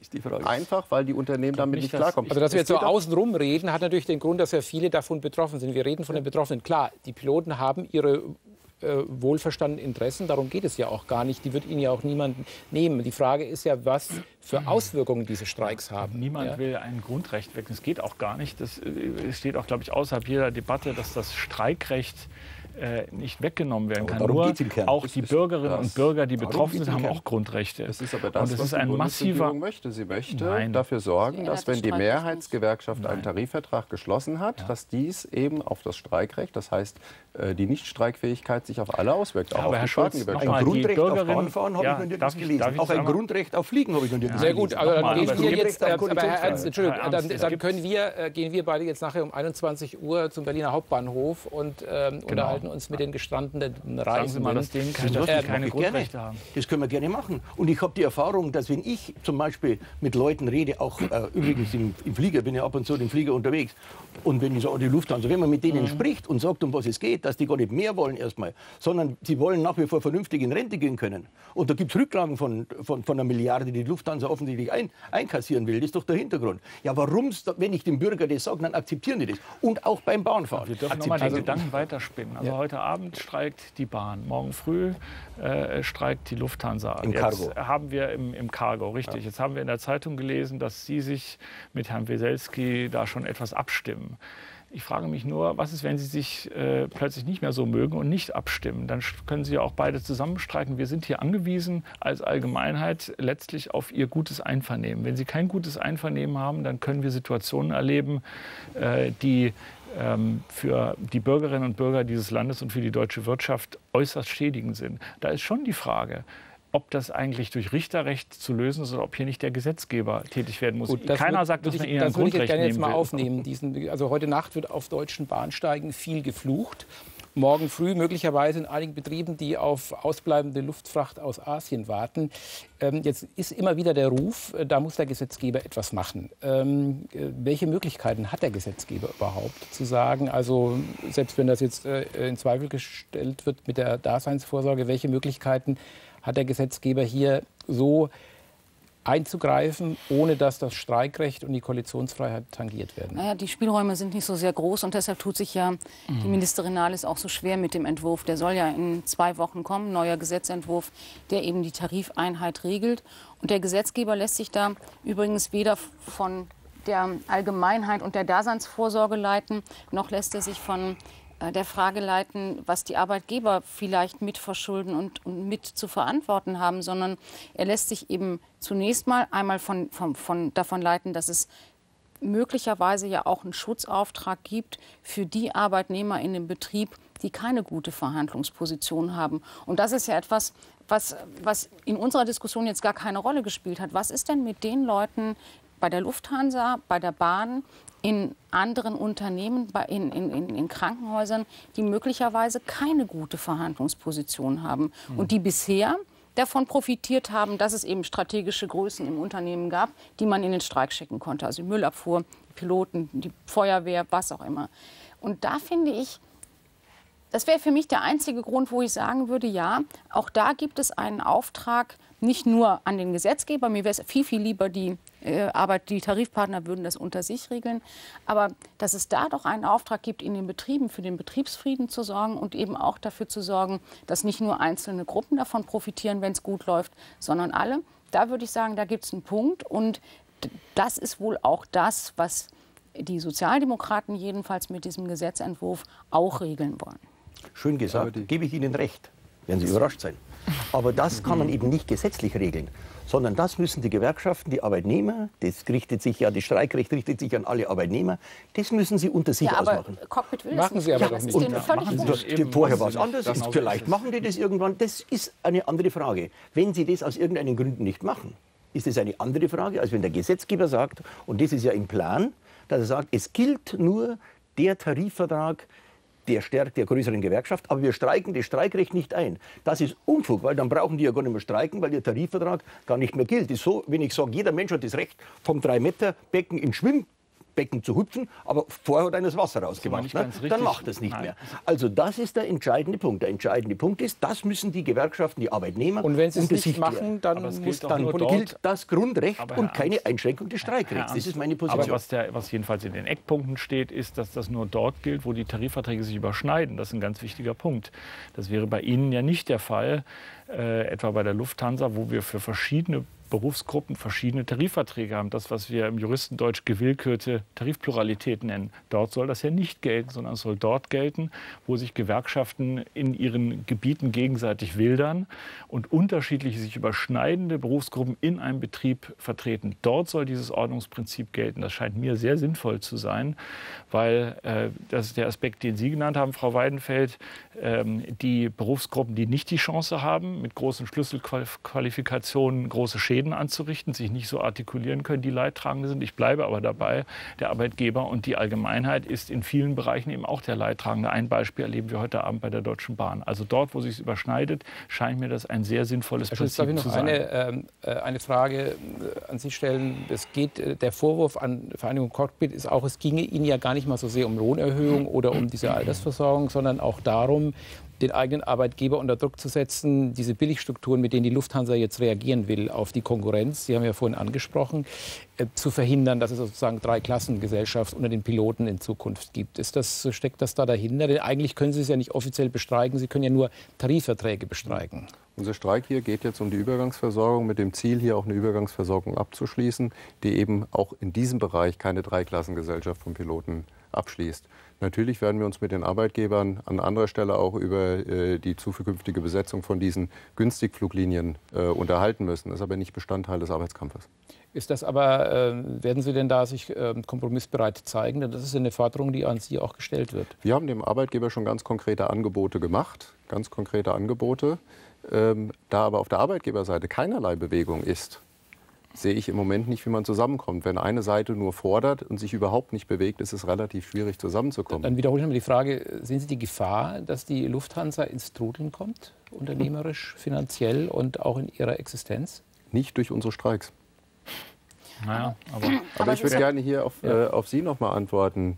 Einfach, weil die Unternehmen damit nicht klarkommen. Also, dass wir jetzt so außenrum reden, hat natürlich den Grund, dass ja viele davon betroffen sind. Wir reden von den Betroffenen. Klar, die Piloten haben ihre äh, wohlverstandenen Interessen. Darum geht es ja auch gar nicht. Die wird Ihnen ja auch niemand nehmen. Die Frage ist ja, was für Auswirkungen diese Streiks haben. Niemand ja. will ein Grundrecht weg. Das geht auch gar nicht. Das äh, steht auch, glaube ich, außerhalb jeder Debatte, dass das Streikrecht äh, nicht weggenommen werden kann. Nur geht's im Kern. auch Das die Bürgerinnen das. und Bürger, die betroffen sind, haben auch Grundrechte. Das ist aber das, und es was ist die ein massiver Bundesregierung möchte. Sie möchte Nein. dafür sorgen, dass wenn das die Mehrheitsgewerkschaft einen Tarifvertrag geschlossen hat, dass dies eben auf das Streikrecht, das heißt äh, die Nichtstreikfähigkeit, sich auf alle auswirkt, auch aber auf Herr die Schulz, Ein die Grundrecht auf Bahnfahren habe Ja, ich noch nirgends gelesen. ich auch das ein Grundrecht auf Fliegen habe ich noch nirgends Sehr gelesen. gut, aber dann gehen wir jetzt, äh, aber Herr. Ernst, Entschuldigung, dann, dann können wir, äh, gehen wir beide jetzt nachher um 21 Uhr zum Berliner Hauptbahnhof und ähm, unterhalten uns mit den gestrandeten Sagen Reisenden. Sie mal, dass denen keine, Das dass mache die keine Grundrechte gerne. haben. Das können wir gerne machen. Und ich habe die Erfahrung, dass wenn ich zum Beispiel mit Leuten rede, auch äh, übrigens im, im Flieger, bin ja ab und zu im Flieger unterwegs, und wenn ich so die Lufthansa, wenn man mit denen spricht und sagt, um was es geht, dass die gar nicht mehr wollen erstmal, sondern sie wollen nach wie vor vernünftig in Rente gehen können. Und da gibt es Rücklagen von, von, von einer Milliarde, die die Lufthansa offensichtlich ein, einkassieren will. Das ist doch der Hintergrund. Ja, warum, wenn ich dem Bürger das sage, dann akzeptieren die das. Und auch beim Bahnfahren. Wir dürfen nochmal den. Gedanken weiterspinnen. Also heute Abend streikt die Bahn, morgen früh äh, streikt die Lufthansa. Im Jetzt Cargo. haben wir im, im Cargo, richtig. Jetzt haben wir in der Zeitung gelesen, dass Sie sich mit Herrn Weselski da schon etwas abstimmen. Ich frage mich nur, was ist, wenn Sie sich äh, plötzlich nicht mehr so mögen und nicht abstimmen? Dann können Sie ja auch beide zusammenstreiken. Wir sind hier angewiesen als Allgemeinheit letztlich auf Ihr gutes Einvernehmen. Wenn Sie kein gutes Einvernehmen haben, dann können wir Situationen erleben, äh, die für die Bürgerinnen und Bürger dieses Landes und für die deutsche Wirtschaft äußerst schädigend sind. Da ist schon die Frage, ob das eigentlich durch Richterrecht zu lösen ist oder ob hier nicht der Gesetzgeber tätig werden muss. Gut, Keiner würd- sagt, dass man ich, ihnen ein Das würde ich jetzt gerne jetzt mal will. aufnehmen. Diesen, also heute Nacht wird auf deutschen Bahnsteigen viel geflucht. Morgen früh möglicherweise in einigen Betrieben, die auf ausbleibende Luftfracht aus Asien warten. Ähm, jetzt ist immer wieder der Ruf, äh, da muss der Gesetzgeber etwas machen. Ähm, äh, welche Möglichkeiten hat der Gesetzgeber überhaupt zu sagen, also selbst wenn das jetzt äh, in Zweifel gestellt wird mit der Daseinsvorsorge, welche Möglichkeiten hat der Gesetzgeber hier so einzugreifen, ohne dass das Streikrecht und die Koalitionsfreiheit tangiert werden. Naja, die Spielräume sind nicht so sehr groß und deshalb tut sich ja die Ministerin Nahles auch so schwer mit dem Entwurf. Der soll ja in zwei Wochen kommen, neuer Gesetzentwurf, der eben die Tarifeinheit regelt. Und der Gesetzgeber lässt sich da übrigens weder von der Allgemeinheit und der Daseinsvorsorge leiten, noch lässt er sich von der Frage leiten, was die Arbeitgeber vielleicht mit verschulden und, und mit zu verantworten haben, sondern er lässt sich eben zunächst mal einmal von, von, von, davon leiten, dass es möglicherweise ja auch einen Schutzauftrag gibt für die Arbeitnehmer in dem Betrieb, die keine gute Verhandlungsposition haben. Und das ist ja etwas, was, was in unserer Diskussion jetzt gar keine Rolle gespielt hat. Was ist denn mit den Leuten bei der Lufthansa, bei der Bahn, in anderen Unternehmen, in, in, in, Krankenhäusern, die möglicherweise keine gute Verhandlungsposition haben und die bisher davon profitiert haben, dass es eben strategische Größen im Unternehmen gab, die man in den Streik schicken konnte. Also die Müllabfuhr, die Piloten, die Feuerwehr, was auch immer. Und da finde ich, das wäre für mich der einzige Grund, wo ich sagen würde, ja, auch da gibt es einen Auftrag, nicht nur an den Gesetzgeber, mir wäre es viel, viel lieber, die äh, Arbeit, die Tarifpartner würden das unter sich regeln, aber dass es da doch einen Auftrag gibt, in den Betrieben für den Betriebsfrieden zu sorgen und eben auch dafür zu sorgen, dass nicht nur einzelne Gruppen davon profitieren, wenn es gut läuft, sondern alle. Da würde ich sagen, da gibt es einen Punkt und das ist wohl auch das, was die Sozialdemokraten jedenfalls mit diesem Gesetzentwurf auch regeln wollen. Schön gesagt, gebe ich Ihnen recht. Werden Sie überrascht sein. Aber das kann man eben nicht gesetzlich regeln, sondern das müssen die Gewerkschaften, die Arbeitnehmer, das richtet sich ja, das Streikrecht richtet sich an alle Arbeitnehmer, das müssen sie unter sich Ja, aber ausmachen. Cockpit will Machen das Sie nicht. aber ja, doch das nicht. ist völlig machen Sie wurscht. doch eben, Vorher war es anders, das. ist, vielleicht machen die das irgendwann. Das ist eine andere Frage. Wenn sie das aus irgendeinen Gründen nicht machen, ist das eine andere Frage, als wenn der Gesetzgeber sagt, und das ist ja im Plan, dass er sagt, es gilt nur der Tarifvertrag der stärkt der größeren Gewerkschaft, aber wir streiken das Streikrecht nicht ein. Das ist Unfug, weil dann brauchen die ja gar nicht mehr streiken, weil ihr Tarifvertrag gar nicht mehr gilt. Ist so, wenn ich sage, jeder Mensch hat das Recht, vom 3-Meter-Becken ins Schwimmbecken zu hupfen, aber vorher hat einer das Wasser rausgemacht. nicht Ne? Dann macht das nicht Nein. mehr. Also das ist der entscheidende Punkt. Der entscheidende Punkt ist, das müssen die Gewerkschaften, die Arbeitnehmer Und wenn Sie es nicht machen, dann muss dann nur Politik. dort- gilt das Grundrecht Aber und keine Ernst- Einschränkung des Streikrechts. Das ist meine Position. Aber was, der, was jedenfalls in den Eckpunkten steht, ist, dass das nur dort gilt, wo die Tarifverträge sich überschneiden. Das ist ein ganz wichtiger Punkt. Das wäre bei Ihnen ja nicht der Fall, äh, etwa bei der Lufthansa, wo wir für verschiedene Berufsgruppen verschiedene Tarifverträge haben. Das, was wir im Juristendeutsch gewillkürte Tarifpluralität nennen. Dort soll das ja nicht gelten, sondern es soll dort gelten, wo sich Gewerkschaften in ihren Gebieten gegenseitig wildern und unterschiedliche sich überschneidende Berufsgruppen in einem Betrieb vertreten. Dort soll dieses Ordnungsprinzip gelten. Das scheint mir sehr sinnvoll zu sein, weil äh, das ist der Aspekt, den Sie genannt haben, Frau Weidenfeld, ähm, die Berufsgruppen, die nicht die Chance haben, mit großen Schlüsselqualifikationen große Schäden anzurichten, sich nicht so artikulieren können, die Leidtragende sind. Ich bleibe aber dabei, der Arbeitgeber und die Allgemeinheit ist in vielen Bereichen eben auch der Leidtragende. Ein Beispiel erleben wir heute Abend bei der Deutschen Bahn. Also dort, wo sich es überschneidet, scheint mir das ein sehr sinnvolles Herr Prinzip darf ich noch zu Eine, ähm, äh, eine Frage äh, an Sie stellen. Es geht, äh, der Vorwurf an Vereinigung Cockpit ist auch, es ginge Ihnen ja gar nicht mal so sehr um Lohnerhöhung oder um diese Altersversorgung, sondern auch darum, den eigenen Arbeitgeber unter Druck zu setzen, diese Billigstrukturen, mit denen die Lufthansa jetzt reagieren will auf die Konkurrenz, Sie haben ja vorhin angesprochen, äh, zu verhindern, dass es sozusagen drei Klassengesellschaft unter den Piloten in Zukunft gibt. Ist das, steckt das da dahinter? Denn eigentlich können Sie es ja nicht offiziell bestreiken, Sie können ja nur Tarifverträge bestreiken. Unser Streik hier geht jetzt um die Übergangsversorgung mit dem Ziel, hier auch eine Übergangsversorgung abzuschließen, die eben auch in diesem Bereich keine Dreiklassengesellschaft von Piloten abschließt. Natürlich werden wir uns mit den Arbeitgebern an anderer Stelle auch über äh, die zukünftige Besetzung von diesen Günstigfluglinien äh, unterhalten müssen. Das ist aber nicht Bestandteil des Arbeitskampfes. Ist das aber, äh, werden Sie denn da sich äh, kompromissbereit zeigen? Denn das ist eine Forderung, die an Sie auch gestellt wird. Wir haben dem Arbeitgeber schon ganz konkrete Angebote gemacht, ganz konkrete Angebote. Ähm, da aber auf der Arbeitgeberseite keinerlei Bewegung ist, sehe ich im Moment nicht, wie man zusammenkommt. Wenn eine Seite nur fordert und sich überhaupt nicht bewegt, ist es relativ schwierig zusammenzukommen. Dann wiederhole ich nochmal die Frage, sehen Sie die Gefahr, dass die Lufthansa ins Trudeln kommt, unternehmerisch, finanziell und auch in ihrer Existenz? Nicht durch unsere Streiks. Naja, aber, aber, aber ich würde gerne hier auf, ja. äh, auf Sie noch mal antworten.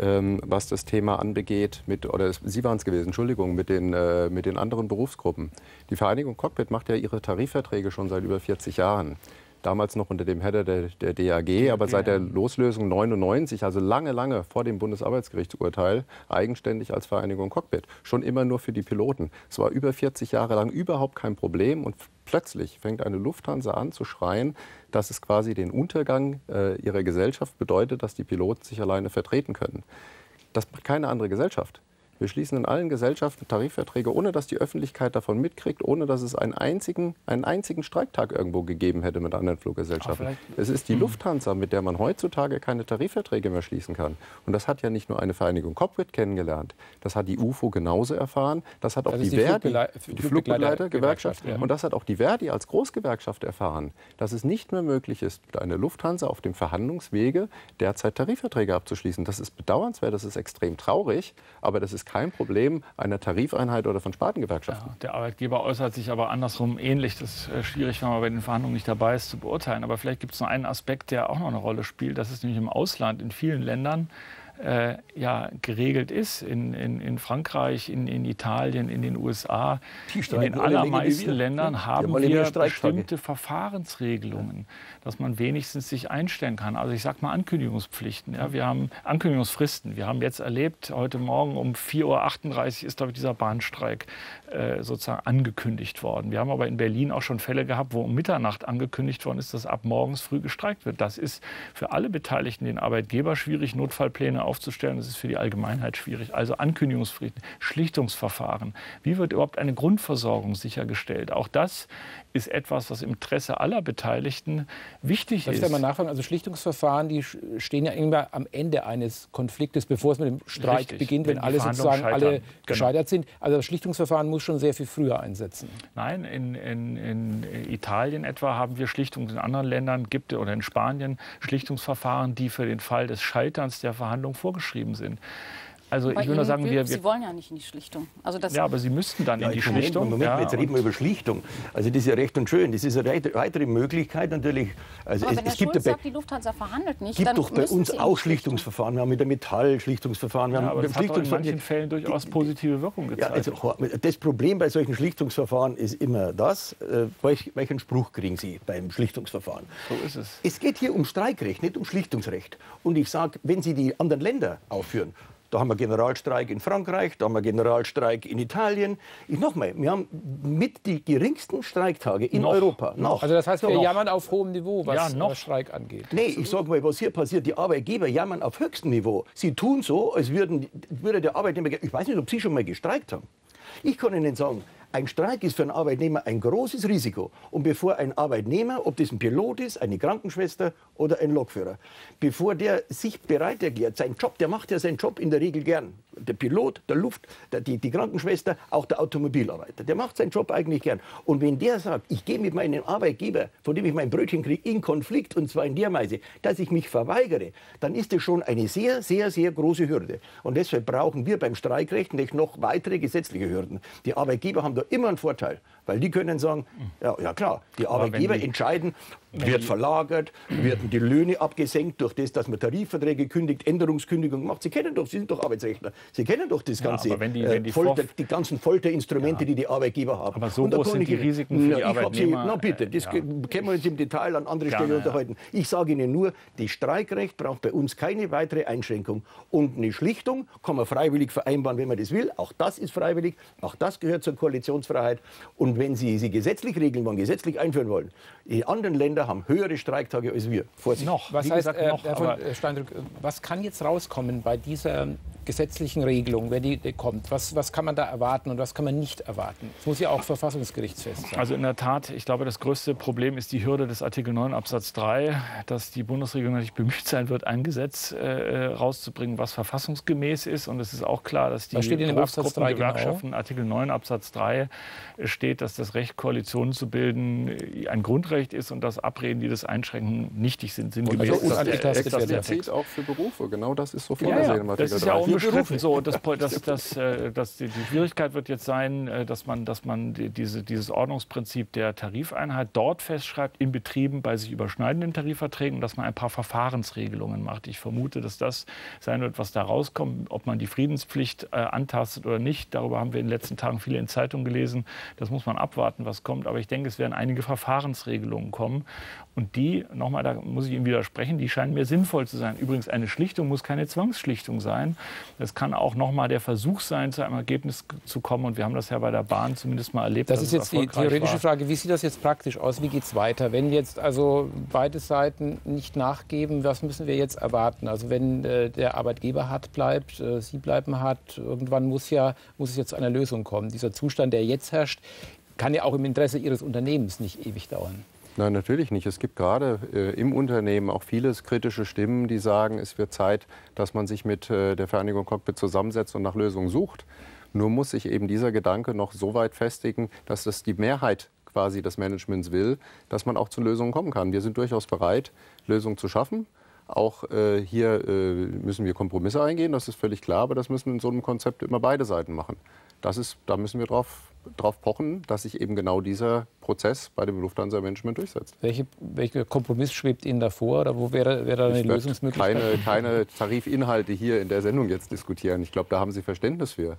Ähm, was das Thema anbegeht, mit, oder Sie waren es gewesen, Entschuldigung, mit den, äh, mit den anderen Berufsgruppen. Die Vereinigung Cockpit macht ja ihre Tarifverträge schon seit über 40 Jahren damals noch unter dem Header der, der DAG, aber seit der Loslösung 99, also lange, lange vor dem Bundesarbeitsgerichtsurteil, eigenständig als Vereinigung Cockpit. Schon immer nur für die Piloten. Es war über 40 Jahre lang überhaupt kein Problem und plötzlich fängt eine Lufthansa an zu schreien, dass es quasi den Untergang äh, ihrer Gesellschaft bedeutet, dass die Piloten sich alleine vertreten können. Das macht keine andere Gesellschaft. Wir schließen in allen Gesellschaften Tarifverträge, ohne dass die Öffentlichkeit davon mitkriegt, ohne dass es einen einzigen, einen einzigen Streiktag irgendwo gegeben hätte mit anderen Fluggesellschaften. Es ist die Lufthansa, mit der man heutzutage keine Tarifverträge mehr schließen kann. Und das hat ja nicht nur eine Vereinigung Cockpit kennengelernt, das hat die UFO genauso erfahren, das hat auch die, die, Verdi, die Flugbegleitergewerkschaft, ja. und das hat auch die Verdi als Großgewerkschaft erfahren, dass es nicht mehr möglich ist, mit einer Lufthansa auf dem Verhandlungswege derzeit Tarifverträge abzuschließen. Das ist bedauernswert, das ist extrem traurig, aber das ist ist kein Problem einer Tarifeinheit oder von Spartengewerkschaften. Ja, der Arbeitgeber äußert sich aber andersrum ähnlich. Das ist äh, schwierig, wenn man bei den Verhandlungen nicht dabei ist, zu beurteilen. Aber vielleicht gibt es noch einen Aspekt, der auch noch eine Rolle spielt. Das ist nämlich im Ausland, in vielen Ländern, äh, ja, geregelt ist. In, in, in Frankreich, in, in Italien, in den USA, in den allermeisten Ländern haben wir bestimmte Verfahrensregelungen, dass man wenigstens sich einstellen kann. Also ich sage mal Ankündigungspflichten. Ja. Wir haben Ankündigungsfristen. Wir haben jetzt erlebt, heute Morgen um 4.38 Uhr ist, ich, dieser Bahnstreik äh, sozusagen angekündigt worden. Wir haben aber in Berlin auch schon Fälle gehabt, wo um Mitternacht angekündigt worden ist, dass ab morgens früh gestreikt wird. Das ist für alle Beteiligten, den Arbeitgeber schwierig, Notfallpläne aufzustellen. Das ist für die Allgemeinheit schwierig. Also Ankündigungsfristen, Schlichtungsverfahren. Wie wird überhaupt eine Grundversorgung sichergestellt? Auch das ist etwas, was im Interesse aller Beteiligten wichtig Darf ist. Ich da mal nachfragen? Also Schlichtungsverfahren, die stehen ja immer am Ende eines Konfliktes, bevor es mit dem Streik Richtig, beginnt, wenn, wenn alle sozusagen scheitern. alle genau. gescheitert sind. Also das Schlichtungsverfahren muss schon sehr viel früher einsetzen. Nein, in, in, in Italien etwa haben wir Schlichtungs, in anderen Ländern gibt oder in Spanien Schlichtungsverfahren, die für den Fall des Scheiterns der Verhandlung vorgeschrieben sind. Also ich will nur sagen, wir, Sie wollen ja nicht in die Schlichtung. Also das ja, aber Sie müssten dann ja, in die Moment, Schlichtung. Moment, ja, jetzt reden wir über Schlichtung. Also das ist ja recht und schön. Das ist eine weitere Möglichkeit natürlich. Also aber es, wenn es gibt sagt, die Lufthansa verhandelt nicht, gibt doch bei uns auch Schlichtungsverfahren. Wir haben mit der Metall Schlichtungsverfahren. Wir ja, haben aber das hat in manchen Fällen durchaus positive Wirkung gezeigt. Ja, also, das Problem bei solchen Schlichtungsverfahren ist immer das, äh, welchen Spruch kriegen Sie beim Schlichtungsverfahren? So ist es. Es geht hier um Streikrecht, nicht um Schlichtungsrecht. Und ich sage, wenn Sie die anderen Länder aufführen, Da haben wir Generalstreik in Frankreich, da haben wir Generalstreik in Italien. Ich nochmal, wir haben mit die geringsten Streiktage in Noch. Europa. Noch. Also das heißt, wir Noch. jammern auf hohem Niveau, was Ja, noch. Streik angeht. Nee, ich sage mal, was hier passiert. Die Arbeitgeber jammern auf höchstem Niveau. Sie tun so, als würden, würde der Arbeitnehmer. Ich weiß nicht, ob Sie schon mal gestreikt haben. Ich kann Ihnen sagen, ein Streik ist für einen Arbeitnehmer ein großes Risiko. Und bevor ein Arbeitnehmer, ob das ein Pilot ist, eine Krankenschwester oder ein Lokführer, bevor der sich bereit erklärt, seinen Job, der macht ja seinen Job in der Regel gern. Der Pilot, der Luft, der, die, die Krankenschwester, auch der Automobilarbeiter, der macht seinen Job eigentlich gern. Und wenn der sagt, ich gehe mit meinem Arbeitgeber, von dem ich mein Brötchen kriege, in Konflikt, und zwar in der Weise, dass ich mich verweigere, dann ist das schon eine sehr, sehr, sehr große Hürde. Und deshalb brauchen wir beim Streikrecht nicht noch weitere gesetzliche Hürden. Die Arbeitgeber haben da immer einen Vorteil, weil die können sagen, ja, ja klar, die Arbeitgeber die- entscheiden, wird verlagert, werden die Löhne abgesenkt durch das, dass man Tarifverträge kündigt, Änderungskündigung macht. Sie kennen doch, Sie sind doch Arbeitsrechtler. Sie kennen doch das Ja, ganze, aber wenn die- äh, wenn die Folter, die ganzen Folterinstrumente, die die Arbeitgeber haben. Aber so groß sind ich die Risiken für die ich hab Sie, Arbeitnehmer, Na bitte, das ja. können wir uns im Detail an anderer Stelle ja. unterhalten. Ich sage Ihnen nur, das Streikrecht braucht bei uns keine weitere Einschränkung. Und eine Schlichtung kann man freiwillig vereinbaren, wenn man das will. Auch das ist freiwillig. Auch das gehört zur Koalitionsfreiheit. Und wenn Sie sie gesetzlich regeln wollen, gesetzlich einführen wollen, die anderen Länder haben höhere Streiktage als wir. Vorsicht. Noch, Was wie heißt, gesagt, äh, noch, Herr äh, was kann jetzt rauskommen bei dieser gesetzlichen Regelung, wenn die, kommt? Was, was kann man da erwarten und was kann man nicht erwarten? Es muss ja auch verfassungsgerichtsfest sein. Also in der Tat, ich glaube, das größte Problem ist die Hürde des Artikel 9 Absatz 3, dass die Bundesregierung natürlich bemüht sein wird, ein Gesetz äh, rauszubringen, was verfassungsgemäß ist. Und es ist auch klar, dass die Was steht in dem Absatz 3 genau? Gewerkschaften, Artikel 9 Absatz 3 steht, dass das Recht, Koalitionen zu bilden, äh, ein Grundrecht ist und dass Abreden, die das einschränken, nichtig sind, sinngemäß. Also ist das das. Text. auch für Berufe. Genau das ist so vorgesehen ja, das ist ja 3. unbestritten so. Das, das, das, äh, das, die Schwierigkeit wird jetzt sein, äh, dass man, dass man die- diese, dieses Ordnungsprinzip der Tarifeinheit dort festschreibt, in Betrieben bei sich überschneidenden Tarifverträgen, und dass man ein paar Verfahrensregelungen macht. Ich vermute, dass das sein wird, was da rauskommt. Ob man die Friedenspflicht antastet oder nicht, darüber haben wir in den letzten Tagen viele in Zeitungen gelesen. Das muss man abwarten, was kommt. Aber ich denke, es werden einige Verfahrensregelungen kommen. Und die, nochmal, da muss ich Ihnen widersprechen, die scheinen mir sinnvoll zu sein. Übrigens, eine Schlichtung muss keine Zwangsschlichtung sein. Es kann auch nochmal der Versuch sein, zu einem Ergebnis zu kommen. Und wir haben das ja bei der Bahn zumindest mal erlebt. Das ist jetzt die theoretische war. Frage. Wie sieht das jetzt praktisch aus? Wie geht es weiter? Wenn jetzt also beide Seiten nicht nachgeben, was müssen wir jetzt erwarten? Also wenn äh, der Arbeitgeber hart bleibt, äh, Sie bleiben hart, irgendwann muss, ja, muss es jetzt zu einer Lösung kommen. Dieser Zustand, der jetzt herrscht, kann ja auch im Interesse Ihres Unternehmens nicht ewig dauern. Nein, natürlich nicht. Es gibt gerade äh, im Unternehmen auch vieles kritische Stimmen, die sagen, es wird Zeit, dass man sich mit äh, der Vereinigung Cockpit zusammensetzt und nach Lösungen sucht. Nur muss sich eben dieser Gedanke noch so weit festigen, dass das die Mehrheit quasi des Managements will, dass man auch zu Lösungen kommen kann. Wir sind durchaus bereit, Lösungen zu schaffen. Auch äh, hier äh, müssen wir Kompromisse eingehen, das ist völlig klar, aber das müssen in so einem Konzept immer beide Seiten machen. Das ist, da müssen wir drauf, drauf pochen, dass sich eben genau dieser Prozess bei dem Lufthansa-Management durchsetzt. Welche, welcher Kompromiss schwebt Ihnen davor oder wo wäre, wäre da eine Ich Lösungsmöglichkeit? keine, keine Tarifinhalte hier in der Sendung jetzt diskutieren. Ich glaube, da haben Sie Verständnis für.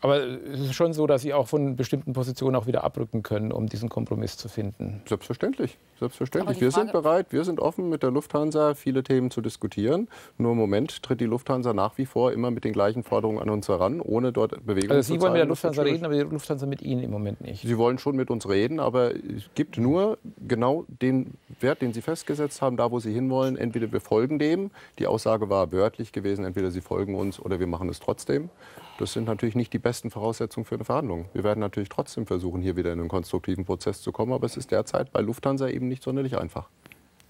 Aber es ist schon so, dass Sie auch von bestimmten Positionen auch wieder abrücken können, um diesen Kompromiss zu finden. Selbstverständlich. Selbstverständlich. Wir sind bereit, wir sind offen mit der Lufthansa viele Themen zu diskutieren. Nur im Moment tritt die Lufthansa nach wie vor immer mit den gleichen Forderungen an uns heran, ohne dort Bewegung Also zu Sie wollen mit der Lufthansa reden, aber die Lufthansa mit Ihnen im Moment nicht. Sie wollen schon mit uns reden, aber es gibt nur genau den Wert, den Sie festgesetzt haben, da wo Sie hinwollen. Entweder wir folgen dem, die Aussage war wörtlich gewesen, entweder Sie folgen uns oder wir machen es trotzdem. Das sind natürlich nicht die besten Voraussetzungen für eine Verhandlung. Wir werden natürlich trotzdem versuchen, hier wieder in einen konstruktiven Prozess zu kommen, aber es ist derzeit bei Lufthansa eben nicht sonderlich einfach.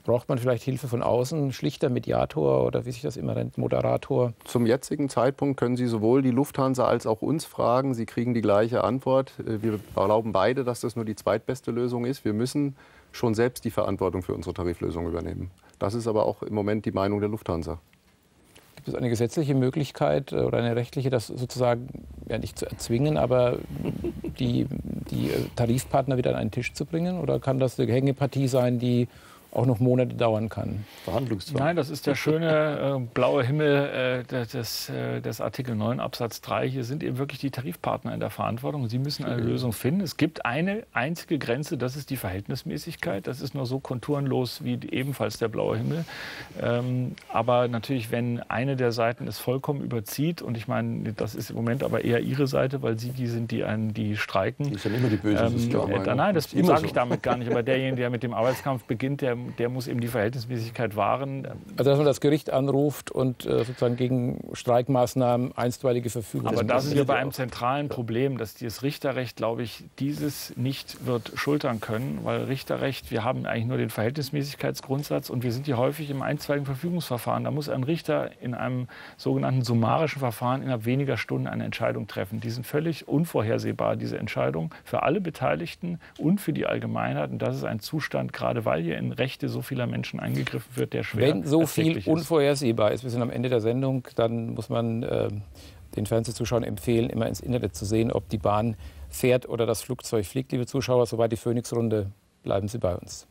Braucht man vielleicht Hilfe von außen, schlichter Mediator oder wie sich das immer nennt, Moderator? Zum jetzigen Zeitpunkt können Sie sowohl die Lufthansa als auch uns fragen. Sie kriegen die gleiche Antwort. Äh, Wir glauben beide, dass das nur die zweitbeste Lösung ist. Wir müssen schon selbst die Verantwortung für unsere Tariflösung übernehmen. Das ist aber auch im Moment die Meinung der Lufthansa. Es eine gesetzliche Möglichkeit äh, oder eine rechtliche, das sozusagen ja nicht zu erzwingen, aber die, die äh, Tarifpartner wieder an einen Tisch zu bringen? Oder kann das eine Hängepartie sein, die auch noch Monate dauern kann. Verhandlungszwang. Nein, das ist der schöne äh, blaue Himmel äh, des, äh, des Artikel 9 Absatz 3. Hier sind eben wirklich die Tarifpartner in der Verantwortung. Sie müssen eine Lösung finden. Es gibt eine einzige Grenze, das ist die Verhältnismäßigkeit. Das ist nur so konturenlos wie ebenfalls der blaue Himmel. Ähm, aber natürlich, wenn eine der Seiten es vollkommen überzieht, und ich meine, das ist im Moment aber eher Ihre Seite, weil Sie die sind, die, einen, die streiken. Die sind immer die Bösen. Ähm, äh, nein, das sage ich damit gar nicht. Aber derjenige, der mit dem Arbeitskampf beginnt, der der muss eben die Verhältnismäßigkeit wahren. Also dass man das Gericht anruft und äh, sozusagen gegen Streikmaßnahmen einstweilige Verfügung. Aber da sind wir bei einem zentralen Problem, dass das Richterrecht, glaube ich, dieses nicht wird schultern können, weil Richterrecht, wir haben eigentlich nur den Verhältnismäßigkeitsgrundsatz und wir sind hier häufig im einstweiligen Verfügungsverfahren. Da muss ein Richter in einem sogenannten summarischen Verfahren innerhalb weniger Stunden eine Entscheidung treffen. Die sind völlig unvorhersehbar, diese Entscheidung, für alle Beteiligten und für die Allgemeinheit. Und das ist ein Zustand, gerade weil hier in Recht Rechte so vieler Menschen eingegriffen wird, der schwer Wenn so viel unvorhersehbar ist, wir sind am Ende der Sendung, dann muss man äh, den Fernsehzuschauern empfehlen, immer ins Internet zu sehen, ob die Bahn fährt oder das Flugzeug fliegt. Liebe Zuschauer, soweit die Phoenix-Runde, bleiben Sie bei uns.